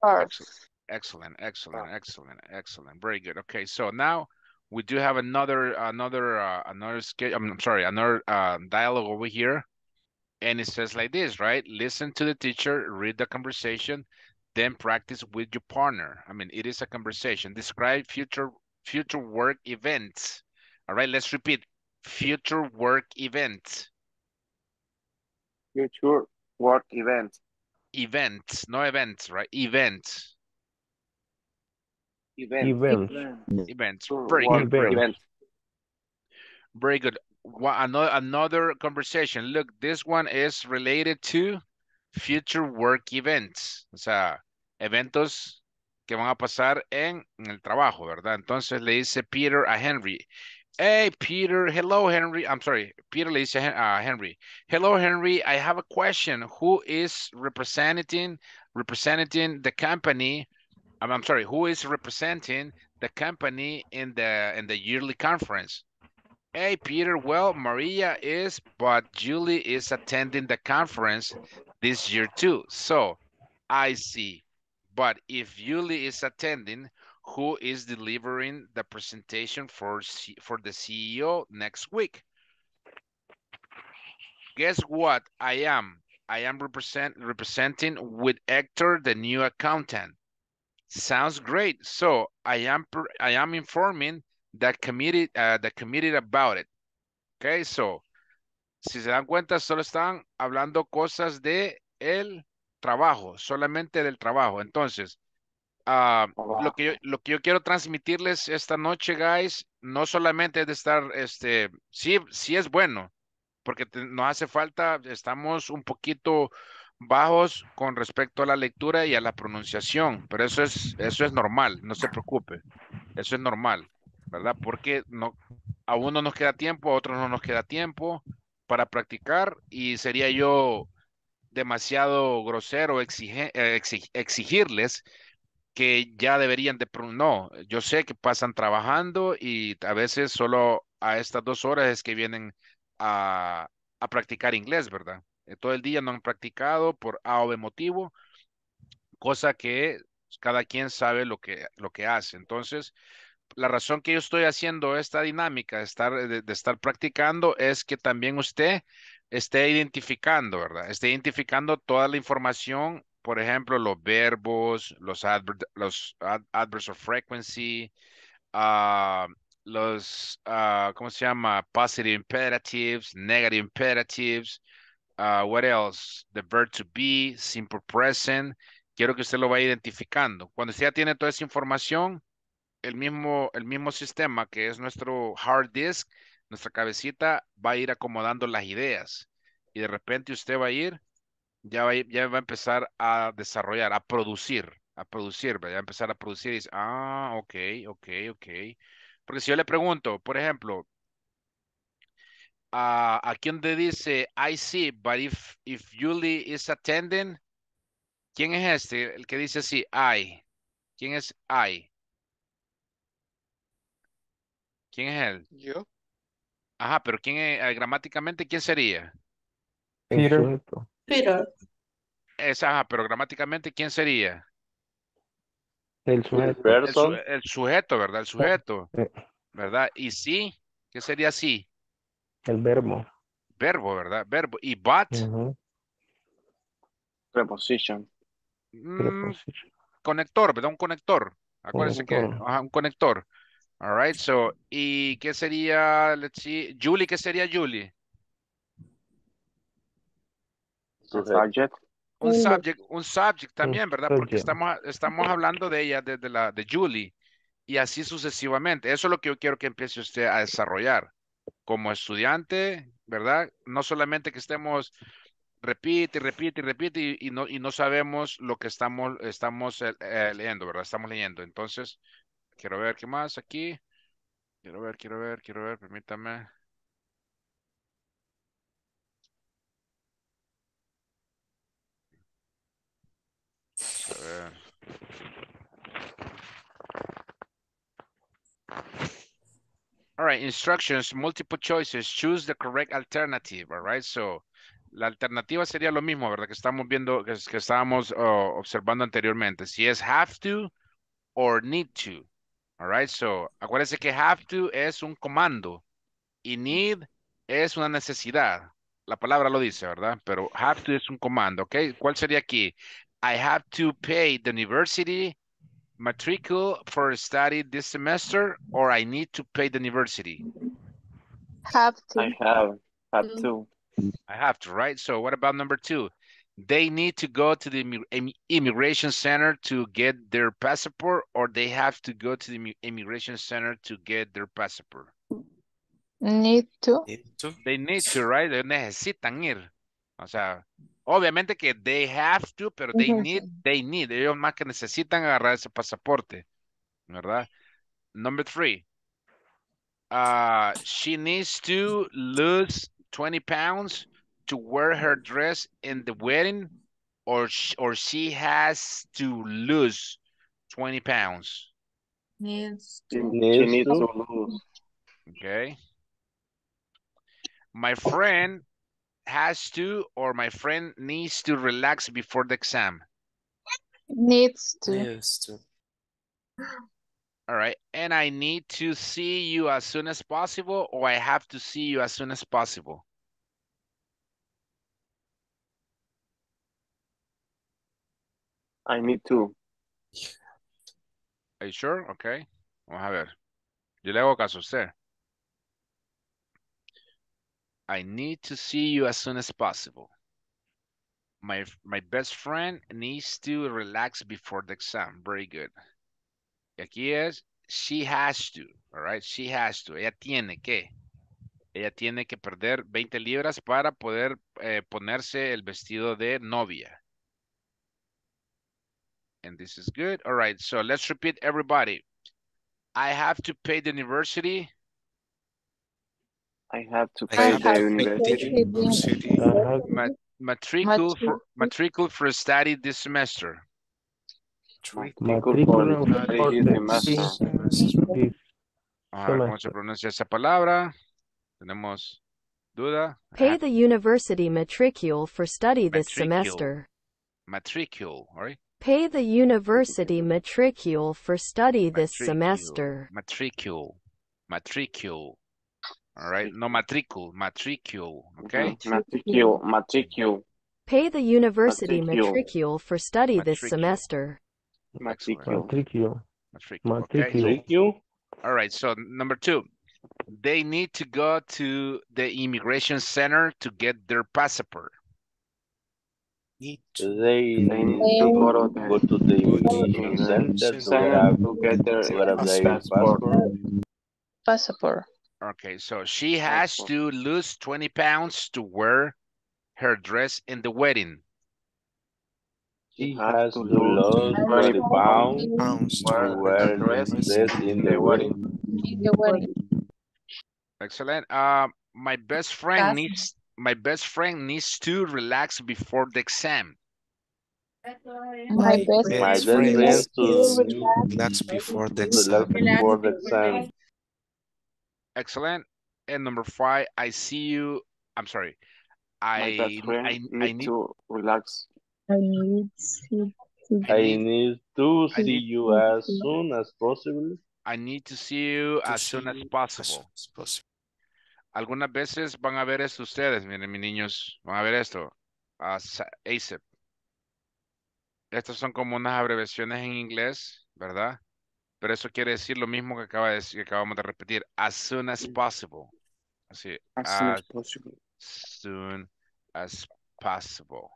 21st. Excellent, excellent, excellent, excellent. Very good. Okay, so now we do have another another uh, another schedule. I'm sorry, another uh, dialogue over here, and it says like this, right? Listen to the teacher, read the conversation, then practice with your partner. I mean, it is a conversation. Describe future future work events. All right, let's repeat. Future work events. Future work events. Events, no events, right? Events. Event. Event. Events. Very good. Very good. event. Very good. Another, another conversation. Look, this one is related to future work events. O sea, eventos que van a pasar en, en el trabajo, ¿verdad? Entonces le dice Peter a Henry. Hey, Peter. Hello, Henry. I'm sorry. Peter le dice a Henry. Hello, Henry. I have a question. Who is representing representing the company? I'm, I'm sorry. Who is representing the company in the in the yearly conference? Hey, Peter. Well, Maria is, but Julie is attending the conference this year too. So, I see. But if Julie is attending, who is delivering the presentation for C for the CEO next week? Guess what? I am. I am represent representing with Hector, the new accountant. Sounds great. So I am I am informing the committee uh, the committee about it. Okay, so si se dan cuenta, solo están hablando cosas de el trabajo, solamente del trabajo. Entonces, ah, lo que yo, lo que yo quiero transmitirles esta noche, guys, no solamente es de estar, este, sí, sí es bueno, porque te- nos hace falta, estamos un poquito bajos con respecto a la lectura y a la pronunciación, pero eso es, eso es normal, no se preocupe, eso es normal, ¿verdad? Porque no, a uno nos queda tiempo, a otros no nos queda tiempo para practicar y sería yo demasiado grosero exige- eh, exi- exigirles que ya deberían de... No, yo sé que pasan trabajando y a veces solo a estas dos horas es que vienen a, a practicar inglés, ¿verdad? Eh, Todo el día no han practicado por A o B motivo, cosa que cada quien sabe lo que, lo que hace. Entonces, la razón que yo estoy haciendo esta dinámica de estar, de, estar practicando es que también usted esté identificando, ¿verdad? Esté identificando toda la información, por ejemplo, los verbos, los, adver- los ad- frequency, ah, los, ah, ¿cómo se llama? Positive imperatives, negative imperatives, ah, what else? The verb to be, simple present. Quiero que usted lo vaya identificando. Cuando usted ya tiene toda esa información, el mismo, el mismo sistema que es nuestro hard disk, nuestra cabecita va a ir acomodando las ideas y de repente usted va a ir, ya va, a ya va a empezar a desarrollar, a producir, a producir, va a empezar a producir y dice, ah, ok, ok, ok. Porque si yo le pregunto, por ejemplo, a aquí donde dice I see, but if, if Julie is attending, ¿quién es este? El que dice así, I. ¿Quién es I? ¿Quién es él? Yo. Ajá, pero ¿quién es, eh, gramáticamente, quién sería? Sujeto. Peter. Esa, ajá, pero gramáticamente, ¿quién sería? El sujeto. El, su- el sujeto, ¿verdad? El sujeto, Eh, ¿verdad? Y sí, ¿qué sería sí? El verbo. Verbo, ¿verdad? Verbo. Y but. Preposition. mm, Preposition. conector, ¿verdad? Un conector. Acuérdense que, Conector. ajá, un conector. All right, so, ¿y qué sería, let's see, Julie, qué sería Julie? Subject. Un subject, un subject también, ¿verdad? Porque estamos, estamos hablando de ella, de, de la, de Julie, y así sucesivamente. Eso es lo que yo quiero que empiece usted a desarrollar. como estudiante, ¿verdad? No solamente que estemos repite y repite repite y, y no, y no sabemos lo que estamos, estamos eh, eh, leyendo, ¿verdad? Estamos leyendo. Entonces, quiero ver qué más aquí. Quiero ver, quiero ver, quiero ver, permítame. A ver. All right, instructions, multiple choices, choose the correct alternative, all right? So, la alternativa sería lo mismo, ¿verdad? Que estamos viendo, que, que estábamos uh, observando anteriormente. Si es have to or need to, all right? So, acuérdense que have to es un comando y need es una necesidad. La palabra lo dice, ¿verdad? Pero have to es un comando, ¿ok? ¿Cuál sería aquí? I have to pay the university matricule for study this semester or I need to pay the university? Have to. I have, have to. I have to, right? So what about number two? They need to go to the immigration center to get their passport or they have to go to the immigration center to get their passport? Need to. Need to. They need to, right? They necesitan ir. O sea, obviamente que they have to, pero they Ujú. need, they need. Ellos más que necesitan agarrar ese pasaporte, ¿verdad? Number three. Uh, she needs to lose 20 pounds to wear her dress in the wedding or, sh or she has to lose 20 pounds. Needs to. she Needs needs to. to lose. Okay. My friend has to or my friend needs to relax before the exam. Needs to. Needs to. All right. And I need to see you as soon as possible or I have to see you as soon as possible. I need to. Are you sure? Okay. Vamos a ver. Yo le hago caso a usted. I need to see you as soon as possible. My my best friend needs to relax before the exam. Very good. Y aquí es she has to, all right? She has to. Ella tiene que. Ella tiene que perder 20 libras para poder eh, ponerse el vestido de novia. And this is good. All right, so let's repeat everybody. I have to pay the university. I have to pay have the to university. university. Uh, Ma matricule for Matricule. matricule for study this semester. Matricule for study this semester. this Vamos a ver cómo se semester. pronuncia esa palabra. Tenemos duda. Pay the university matricule for study this semester. Matricule, all right? Pay the university matricule for study this Matricule. semester. Matricule. Matricule. All right, no matricule, matricule, okay? Mhm. Matricule, matricule, Pay the university Matricule. matricule for study this semester. Excellent. matricule. Matricule. Matricule, okay? Matricule. Matricule. All right, so number two, they need to go to the immigration center to get their passport. Need to. They They need need to to go to go the to the immigration center to center get to get their to get a their passport. passport. Passport. Okay, so she has Passport. to lose 20 pounds to wear her dress in the wedding. She has has to to lose lose 20 20 pounds Pounds to Wear to the wear the dress dress in in the the wedding. wedding. In the wedding. Excellent. Uh, my best friend That's- needs my best friend needs to relax before the exam. My best My Best best friend friend needs to to relax before the exam. before the exam. Excellent. And number five, I see you. I'm sorry. My I best friend I I need need to relax. I need to. I need to I see need- you as soon as possible. I need to see you To as soon as you as possible. Algunas veces van a ver esto ustedes, miren, mis niños, van a ver esto. as- ASAP. Estas son como unas abreviaciones en inglés, ¿verdad? Pero eso quiere decir lo mismo que acaba de decir, que acabamos de repetir. As soon as possible. Así. As soon as possible. soon as possible.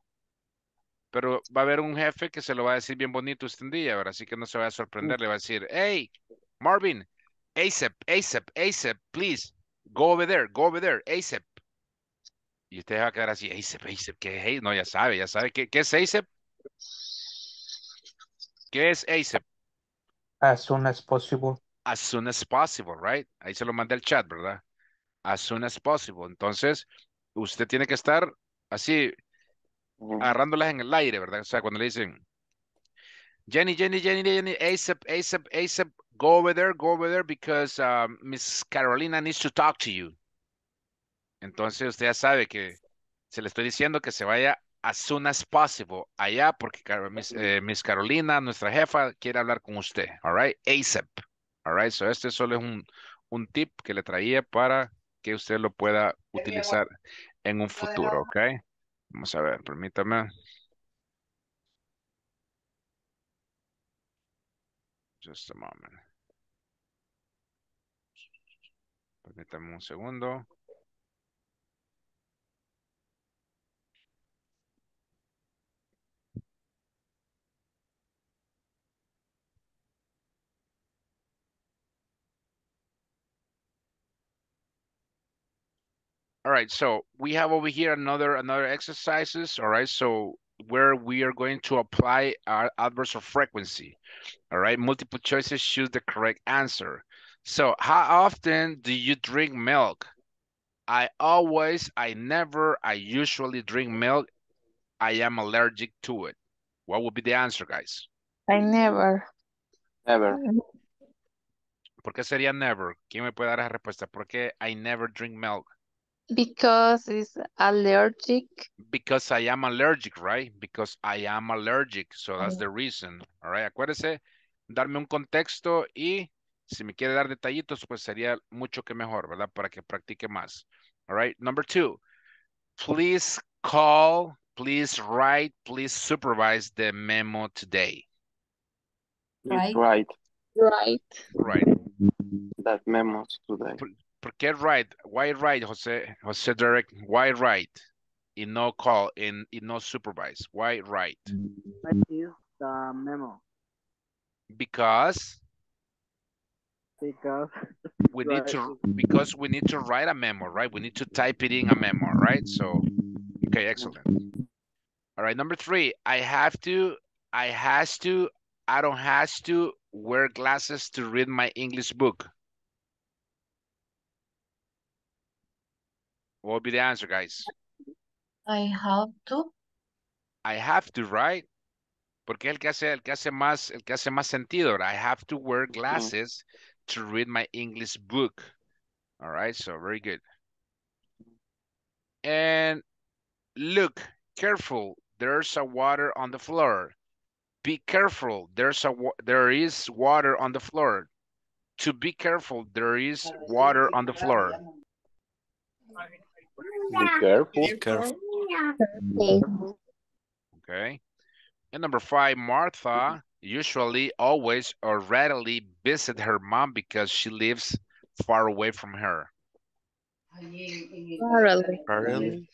Pero va a haber un jefe que se lo va a decir bien bonito usted un día, ¿verdad? Así que no se va a sorprender, le va a decir, hey, Marvin, ASAP, ASAP, ASAP, please, Go over there, go over there, ASAP. Y usted va a quedar así, ASAP, ASAP, ¿qué es ASAP? No, ya sabe, ya sabe. ¿Qué, qué es ASAP? ¿Qué es ASAP? As soon as possible. As soon as possible, right? Ahí se lo mandé al chat, ¿verdad? As soon as possible. Entonces, usted tiene que estar así, agarrándolas en el aire, ¿verdad? O sea, cuando le dicen, Jenny, Jenny, Jenny, Jenny, ASAP, ASAP, ASAP, go over there, go over there, because um, Miss Carolina needs to talk to you. Entonces, usted ya sabe que se le estoy diciendo que se vaya as soon as possible allá, porque Miss, eh, Miss Carolina, nuestra jefa, quiere hablar con usted, all right? ASAP, all right? So, este solo es un, un tip que le traía para que usted lo pueda utilizar en un futuro, ¿ok? Vamos a ver, permítame. Just a moment. Permítame un segundo. All right, so we have over here another another exercises. All right, so where we are going to apply our adverbs of frequency. All right, multiple choices, choose the correct answer. So how often do you drink milk? I always, I never, I usually drink milk. I am allergic to it. What would be the answer, guys? I never. Never. ¿Por qué sería never? ¿Quién me puede dar esa respuesta? ¿Por qué I never drink milk? Because it's allergic. Because I am allergic, right? Because I am allergic. So that's Mm. the reason. All right. Acuérdese, darme un contexto y si me quiere dar detallitos, pues sería mucho que mejor, ¿verdad? Para que practique más. All right. Number two, please call, please write, please supervise the memo today. Right. Right. Right. Right. That memos today. ¿Por qué right? Why right, Jose, Jose Derek? Why right? Y no call, in, y no supervise. Why right? What is the memo? Because Because we need to because we need to write a memo, right? We need to type it in a memo, right? So okay, excellent. All right, number three, I have to, I has to, I don't has to wear glasses to read my English book. What would be the answer, guys? I have to. I have to, right? Porque el que hace, el que hace más, el que hace más sentido, right? I have to wear glasses to read my English book. All right, so very good. And look, careful, there's a water on the floor. Be careful, there's a there is water on the floor. To be careful, there is water on the floor. Be careful. Be careful. Okay. And number five, Martha usually always or readily visit her mom because she lives far away from her. Rarely. Rarely.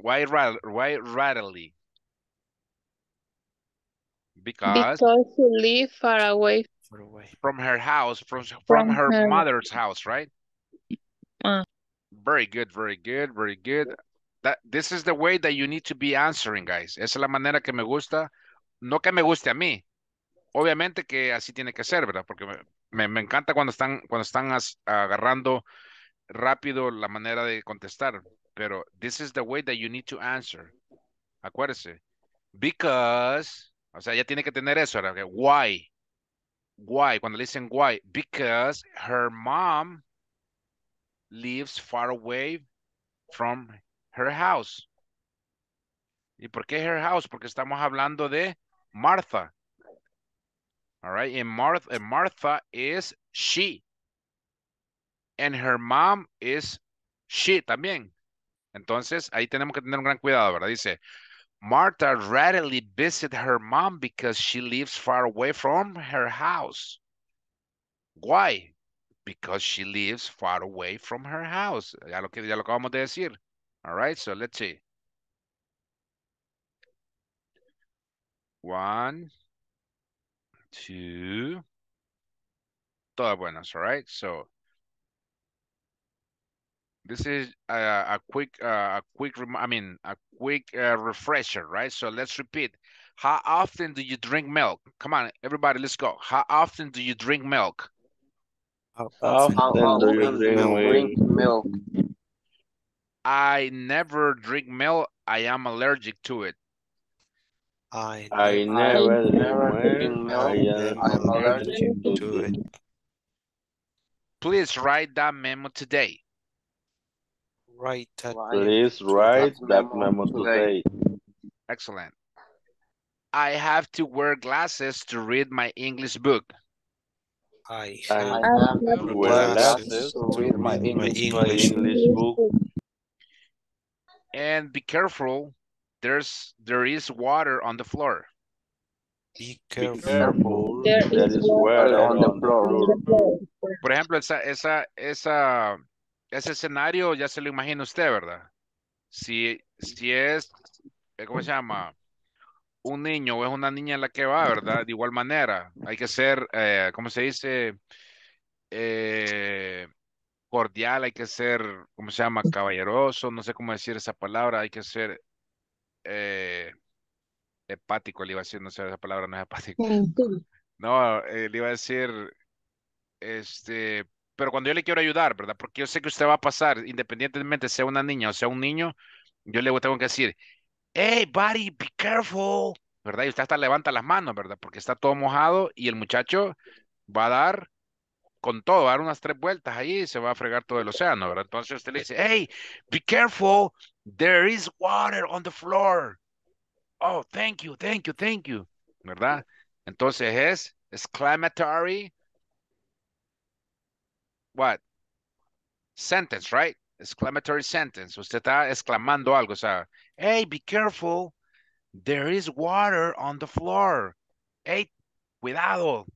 Why why readily? Because Because you live far away. Far away. from her house, from from, From her, her- mother's house, right? Very good, very good, very good. That this is the way that you need to be answering, guys. Esa es la manera que me gusta, no que me guste a mí. Obviamente que así tiene que ser, ¿verdad? Porque me, me, encanta cuando están cuando están agarrando rápido la manera de contestar, pero this is the way that you need to answer. Acuérdese. Because, o sea, ya tiene que tener eso, ¿verdad? Why? Why? Cuando le dicen why? Because her mom lives far away from her house. ¿Y por qué her house? Porque estamos hablando de Martha. All right, and Martha, and Martha is she. And her mom is she también. Entonces, ahí tenemos que tener un gran cuidado, ¿verdad? Dice, Martha rarely visit her mom because she lives far away from her house. Why? Because she lives far away from her house. Ya lo ya lo acabamos de decir. All right, so let's see. One, two. Todas buenas, all right? So This is a, a quick, uh, a quick, I mean, a quick uh, refresher, right? So let's repeat. How often do you drink milk? Come on, everybody, let's go. How often do you drink milk? Oh, how How often often do you often drink do you drink milk? milk? I never drink milk. I am allergic to it. I I never never drink never milk. drink milk. I am I am allergic allergic to to it. it. Please write that memo today. Write that Please write that memo today. Excellent. I have to wear glasses to read my English book. I have have to to my English book. And be careful. There's there is water on the floor. Be Be careful. There There is Water on the floor. Por ejemplo, esa, esa, esa, ese escenario ya se lo imagina usted, ¿verdad? Si, si es, eh, ¿cómo se llama? Un niño o es una niña la que va, ¿verdad? De igual manera, hay que ser, eh, ¿cómo se dice? Eh, cordial, hay que ser, ¿cómo se llama? Caballeroso, no sé cómo decir esa palabra, hay que ser eh, hepático, le iba a decir, no sé, esa palabra no es hepático. No, eh, le iba a decir, este, pero cuando yo le quiero ayudar, ¿verdad? Porque yo sé que usted va a pasar, independientemente sea una niña o sea un niño, yo le tengo que decir, hey, buddy, be careful, ¿verdad? Y usted hasta levanta las manos, ¿verdad? Porque está todo mojado y el muchacho va a dar con todo, va a dar unas tres vueltas ahí y se va a fregar todo el océano, ¿verdad? Entonces usted le dice, hey, be careful, there is water on the floor. Oh, thank you, thank you, thank you, ¿verdad? Entonces es exclamatory, what? Sentence, right? Exclamatory sentence. Usted está exclamando algo, o sea, hey, be careful, there is water on the floor. Hey, cuidado,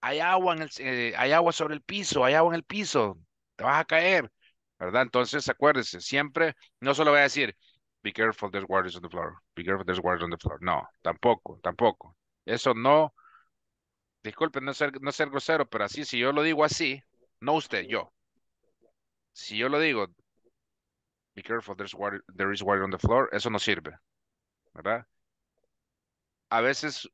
hay agua, en el, eh, hay agua sobre el piso, hay agua en el piso, te vas a caer, ¿verdad? Entonces, acuérdese, siempre, no solo voy a decir, be careful, there's water on the floor, be careful, there's water on the floor. No, tampoco, tampoco. Eso no, disculpe, no ser, no ser grosero, pero así, si yo lo digo así, no usted, yo. Si yo lo digo, be careful, there's water, there is water on the floor, eso no sirve, ¿verdad? A veces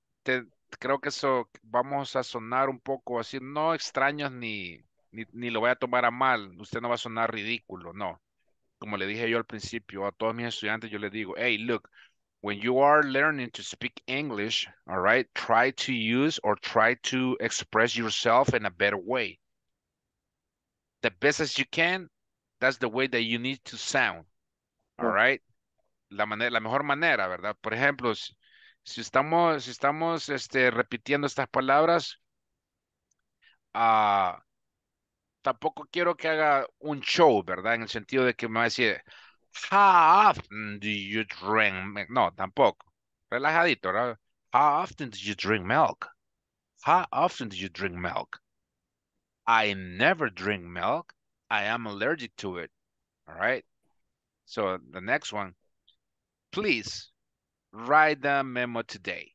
creo que eso vamos a sonar un poco así, no extraños ni, ni, ni lo voy a tomar a mal, usted no va a sonar ridículo, no. Como le dije yo al principio a todos mis estudiantes, yo les digo, hey, look, when you are learning to speak English, all right, try to use or try to express yourself in a better way. The best as you can, that's the way that you need to sound, all right? La, manera, la mejor manera, ¿verdad? Por ejemplo, si, si estamos, si estamos este, repitiendo estas palabras, ah, tampoco quiero que haga un show, ¿verdad? En el sentido de que me va a decir, how often do you drink milk? No, tampoco. Relajadito, ¿verdad? How often do you drink milk? How often do you drink milk? I never drink milk. I am allergic to it. All right. So the next one, please write the memo today.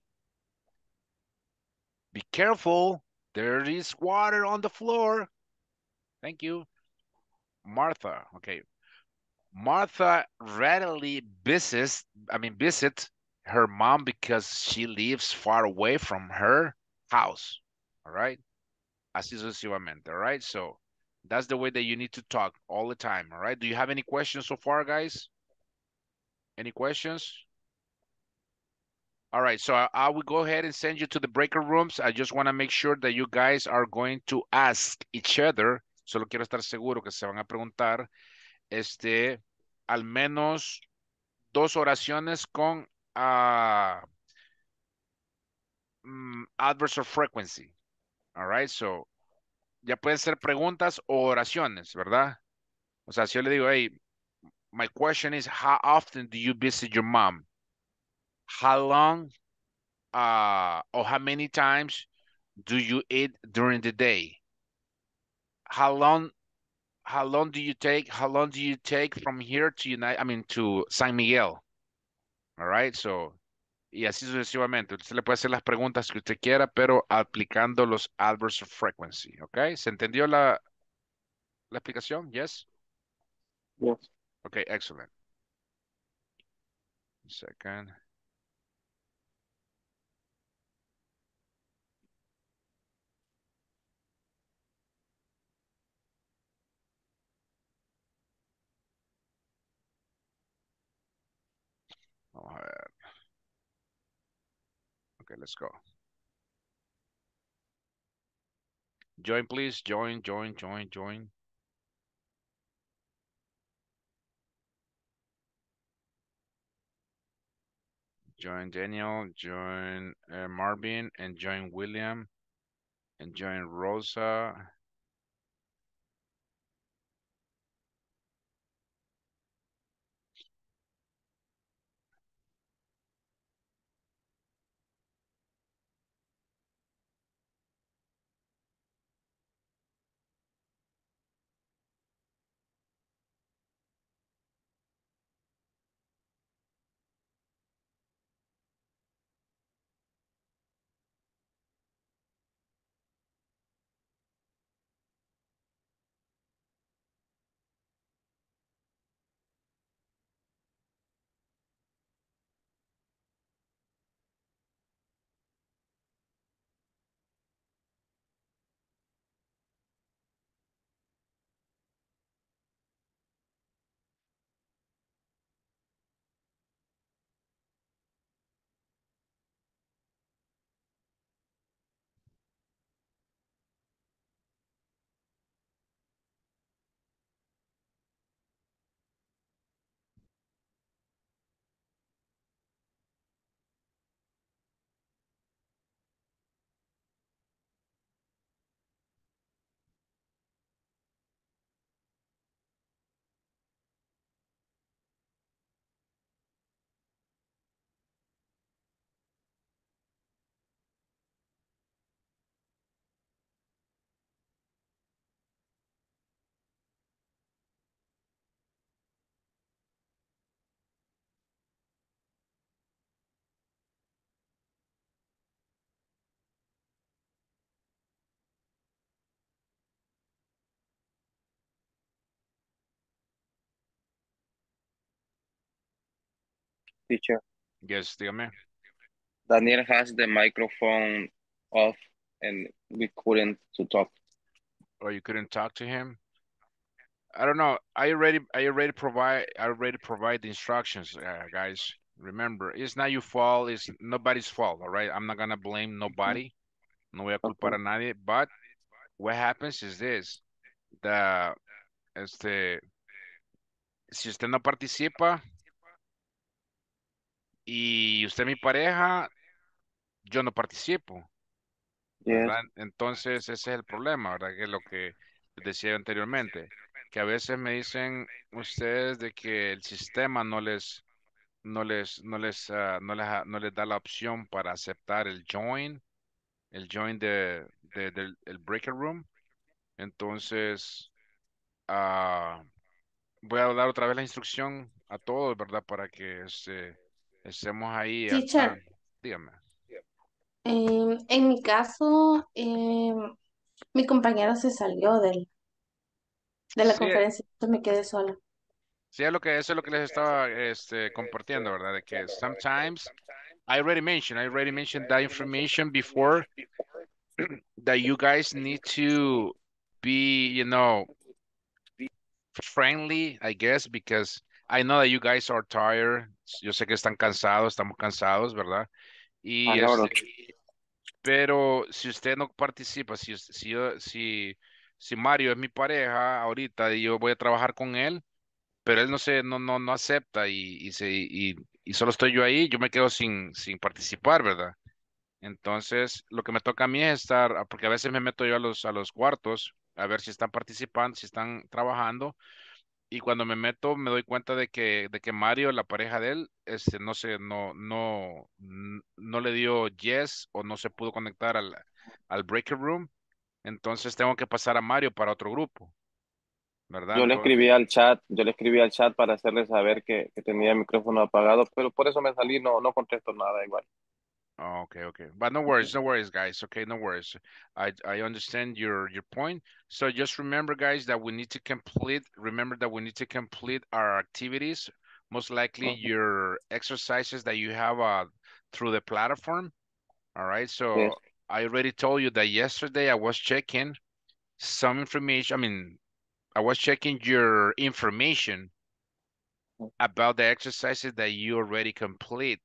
Be careful. There is water on the floor. Thank you. Martha. Okay. Martha readily visits, I mean, visits her mom because she lives far away from her house. All right. Así sucesivamente. All right. So that's the way that you need to talk all the time. All right. Do you have any questions so far, guys? Any questions? All right, so I, I will go ahead and send you to the breaker rooms. I just want to make sure that you guys are going to ask each other. Solo quiero estar seguro que se van a preguntar, este, al menos dos oraciones con uh, frequency. All right, so ya pueden ser preguntas o oraciones, ¿verdad? O sea, si yo le digo, hey, my question is, how often do you visit your mom? How long uh, or how many times do you eat during the day? How long how long do you take how long do you take from here to United I mean to San Miguel? All right, so y así sucesivamente. Usted le puede hacer las preguntas que usted quiera, pero aplicando los adverse of frequency, ¿ok? ¿Se entendió la, la explicación? Yes? Yes. Okay, excellent. Second. Vamos a ver. Okay, let's go. Join, please. Join, join, join, join. Join Daniel, join uh, Marvin, and join William, and join Rosa. Teacher. Yes, dígame. Daniel has the microphone off and we couldn't to talk. Or you couldn't talk to him? I don't know. I already, I already provide, I already provide the instructions, uh, guys. Remember, it's not your fault. It's nobody's fault. All right. I'm not gonna blame nobody. No voy a culpar a nadie. But what happens is this: the, este, si usted no participa y usted mi pareja, yo no participo. ¿verdad? Entonces, ese es el problema, ¿verdad? Que es lo que decía anteriormente, que a veces me dicen ustedes de que el sistema no les, no les, no les, ah, no les, ah, no les da la opción para aceptar el join, el join de, de- del el breaker room. Entonces, ah, voy a dar otra vez la instrucción a todos, ¿verdad? Para que este, estemos ahí. Dígame. Em, en mi caso, em, mi compañero se salió del, de la Sí. conferencia, entonces me quedé sola. Sí, es lo que, eso es lo que les estaba este, compartiendo, ¿verdad? De que sometimes, I already mentioned, I already mentioned that information before, that you guys need to be, you know, friendly, I guess, because I know that you guys are tired. Yo sé que están cansados, estamos cansados, ¿verdad? Y know este, pero si usted no participa, si, si, yo- si, si Mario es mi pareja ahorita y yo voy a trabajar con él, pero él no se, no, no, no acepta y, y, se, y, y solo estoy yo ahí, yo me quedo sin, sin participar, ¿verdad? Entonces, lo que me toca a mí es estar, ah, porque a veces me meto yo a los, a los cuartos a ver si están participando, si están trabajando, y cuando me meto me doy cuenta de que, de que Mario, la pareja de él, este, no se, no, no, no le dio yes o no se pudo conectar al, al breaker room, entonces tengo que pasar a Mario para otro grupo, ¿verdad? Yo le escribí al chat, yo le escribí al chat para hacerle saber que, que tenía el micrófono apagado, pero por eso me salí, no, no contesto nada igual. Oh, okay, okay. But no worries, no worries, guys. Okay, no worries. I I understand your your point. So just remember, guys, that we need to complete. Remember that we need to complete our activities. Most likely Okay. your exercises that you have uh through the platform. All right. So Yes. I already told you that yesterday I was checking some information. I mean, I was checking your information about the exercises that you already complete.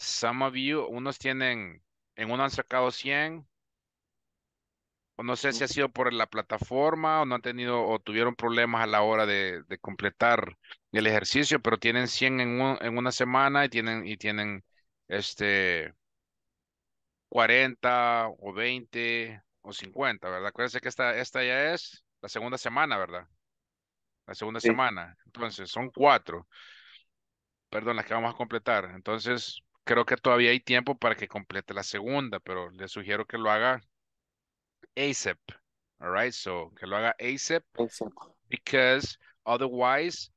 Some of you, unos tienen, en uno han sacado 100, o no sé si ha sido por la plataforma o no han tenido o tuvieron problemas a la hora de, de completar el ejercicio, pero tienen 100 en, un- en una semana y tienen, y tienen este 40 o 20 o 50, ¿verdad? Acuérdense que esta, esta ya es la segunda semana, ¿verdad? La segunda Sí. semana. Entonces, son cuatro. Perdón, las que vamos a completar. Entonces, creo que todavía hay tiempo para que complete la segunda, pero le sugiero que lo haga ASAP. All right, so que lo haga ASAP because otherwise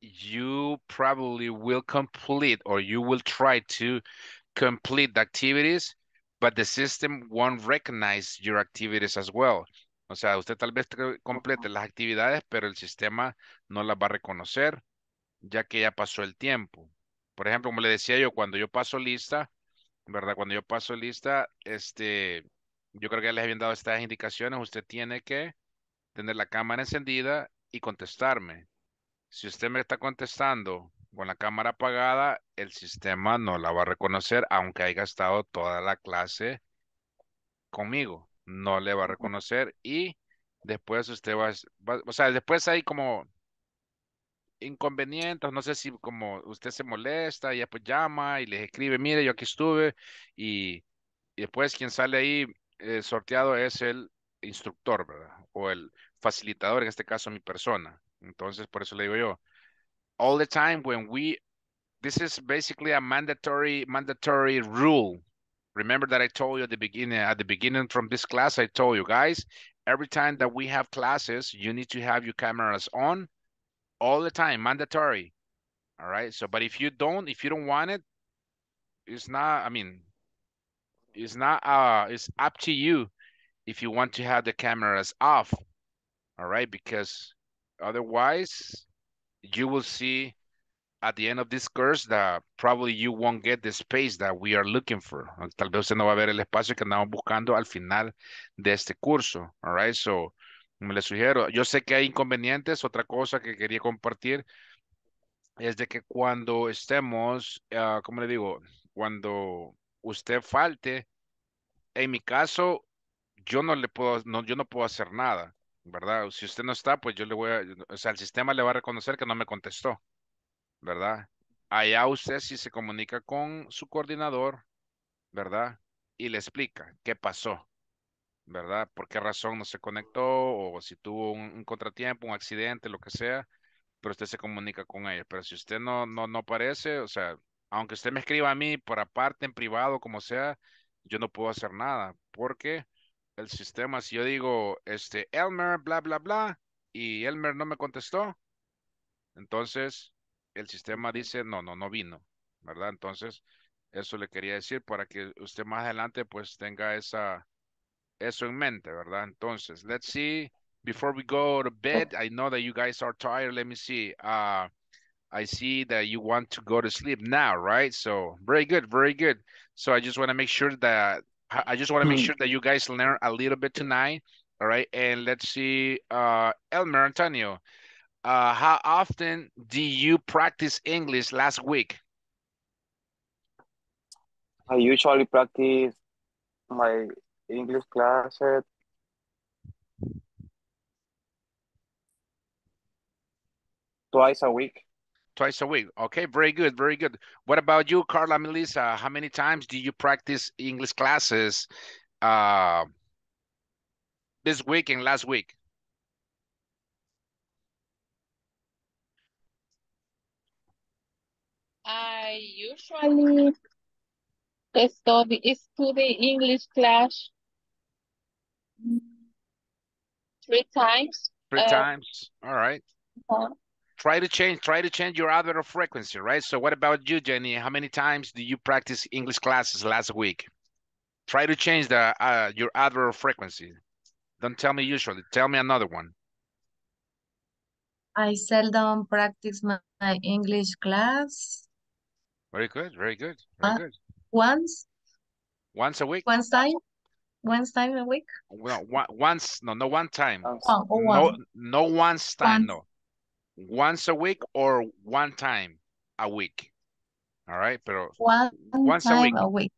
you probably will complete or you will try to complete the activities, but the system won't recognize your activities as well. O sea, usted tal vez complete las actividades, pero el sistema no las va a reconocer ya que ya pasó el tiempo. Por ejemplo, como le decía yo, cuando yo paso lista, ¿verdad? Cuando yo paso lista, este, yo creo que ya les habían dado estas indicaciones. Usted tiene que tener la cámara encendida y contestarme. Si usted me está contestando con la cámara apagada, el sistema no la va a reconocer, aunque haya estado toda la clase conmigo. No le va a reconocer y después usted va, a- va- o sea, después hay como inconvenientes, no sé si como usted se molesta y después llama y les escribe, mire, yo aquí estuve y, y después quien sale ahí eh, sorteado es el instructor, ¿verdad? O el facilitador, en este caso mi persona. Entonces, por eso le digo yo, all the time when we, this is basically a mandatory, mandatory rule. Remember that I told you at the beginning, at the beginning from this class, I told you guys, every time that we have classes, you need to have your cameras on all the time, mandatory. All right. So, but if you don't, if you don't want it, it's not, I mean, it's not, uh, it's up to you if you want to have the cameras off. All right. Because otherwise, you will see at the end of this course that probably you won't get the space that we are looking for. Tal vez no va a ver el espacio que andamos buscando al final de este curso. All right. So, me le sugiero, yo sé que hay inconvenientes. Otra cosa que quería compartir es de que cuando estemos, ah, ¿cómo le digo? Cuando usted falte, en mi caso, yo no le puedo, no, yo no puedo hacer nada, ¿verdad? Si usted no está, pues yo le voy a, o sea, el sistema le va a reconocer que no me contestó, ¿verdad? Allá usted si se comunica con su coordinador, ¿verdad? Y le explica qué pasó, ¿verdad? Por qué razón no se conectó o si tuvo un, un contratiempo, un accidente, lo que sea, pero usted se comunica con ella. Pero si usted no, no, no aparece, o sea, aunque usted me escriba a mí por aparte, en privado, como sea, yo no puedo hacer nada, porque el sistema, si yo digo, este, Elmer, bla, bla, bla, y Elmer no me contestó, entonces el sistema dice, no, no, no vino, ¿verdad? Entonces, eso le quería decir para que usted más adelante pues tenga esa, eso en mente, ¿verdad? Entonces, let's see. Before we go to bed, I know that you guys are tired. Let me see. Uh, I see that you want to go to sleep now, right? So very good, very good. So I just want to make sure that I I just want to make sure that you guys learn a little bit tonight. All right. And let's see, uh, Elmer Antonio, uh, how often do you practice English last week? I usually practice my English classes twice a week. Twice a week. Okay, very good, very good. What about you, Carla Melissa? How many times do you practice English classes uh, this week and last week? I usually study study English class three times. Three Uh, times. All right. uh, try to change, try to change your adverb frequency, right? So what about you, Jenny? How many times do you practice English classes last week? Try to change the uh, your adverb frequency. Don't tell me usually. Tell me another one. I seldom practice my, my English class Very good. Very good. Very Uh, good. once, Once a week. once time, once time a week. Well, one, once. No, no one time. Oh, oh, No, one. no once time. Once. No. Once a week or one time a week. All right, pero One once a week. a week.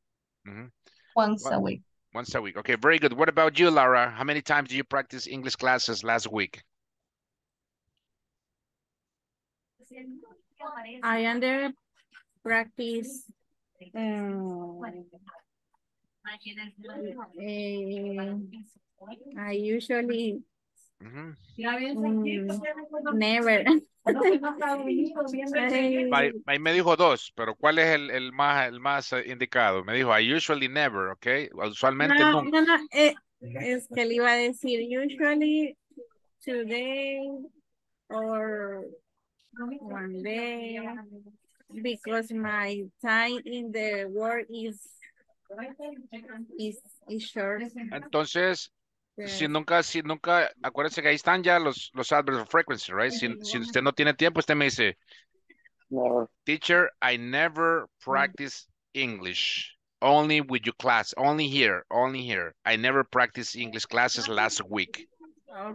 Mhm. Once a week. Once a week. Okay, very good. What about you, Laura? How many times did you practice English classes last week? I under practice um, eh, I usually mm, never. Ahí me dijo dos, pero ¿cuál es el, el más, el más eh, indicado? Me dijo, I usually never, ok? Usualmente No, nunca. no, no, eh, es que le iba a decir usually today or one day because my time in the work is is, is short. Entonces, si nunca, si nunca, acuérdense que ahí están ya los, los adverbs of frequency, right? Si, si usted no tiene tiempo, usted me dice, teacher, I never practice English. Only with your class, only here, only here. I never practice English classes last week.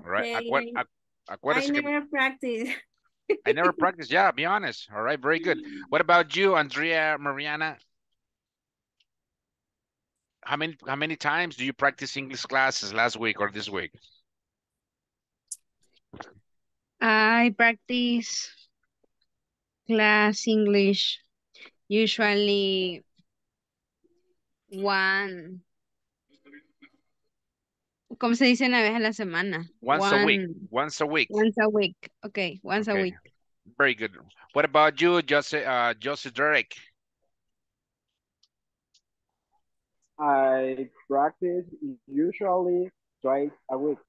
Right? Acuer- Okay. ac- I acuérdese que never practice. I never practice. Yeah, be honest. All right, very good. What about you, Andrea, Mariana? How many how many times do you practice English classes last week or this week? I practice class English usually one, ¿cómo se dice una vez a la semana? Once a week. Once a week. Once a week. Okay, once a week. Very good. What about you, Jose, uh, Jose Derek? I practice usually twice a week.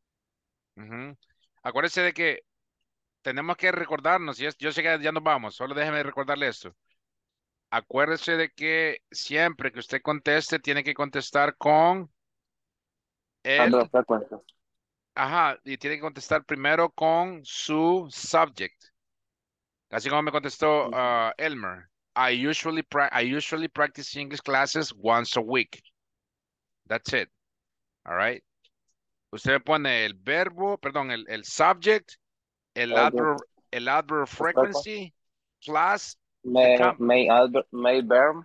Ujú. Acuérdese de que tenemos que recordarnos, y es- yo sé que ya nos vamos, solo déjeme recordarle esto. Acuérdese de que siempre que usted conteste, tiene que contestar con el, ajá, y tiene que contestar primero con su subject. Así como me contestó uh, Elmer. I usually, pra- I usually practice English classes once a week. That's it. All right. Usted pone el verbo, perdón, el, el subject, el Adverb. el adverb frequency, plus May, may, adver- may verb.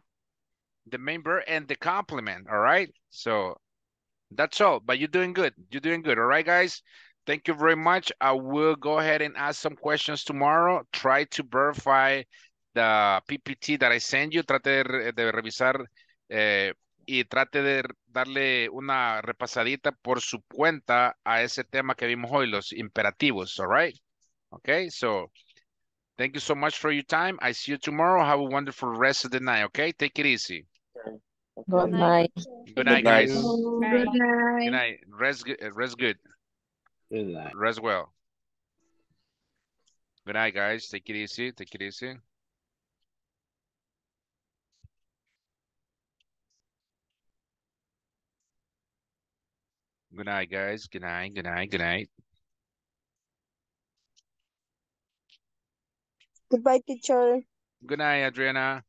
the main verb and the complement. All right. So that's all. But you're doing good. You're doing good. All right, guys. Thank you very much. I will go ahead and ask some questions tomorrow. Try to verify the PPT that I send you. Trate de, de revisar eh, y trate de darle una repasadita por su cuenta a ese tema que vimos hoy, los imperativos. All right. Okay. So thank you so much for your time. I see you tomorrow. Have a wonderful rest of the night. Okay. Take it easy. Good night. Good night, guys. Good Good night. night. Rest good. Rest good. Good night. Rest well. Good night, guys. Take it easy. Take it easy. Good night, guys. Good night. Good night. Good night. Goodbye, teacher. Good night, Adriana.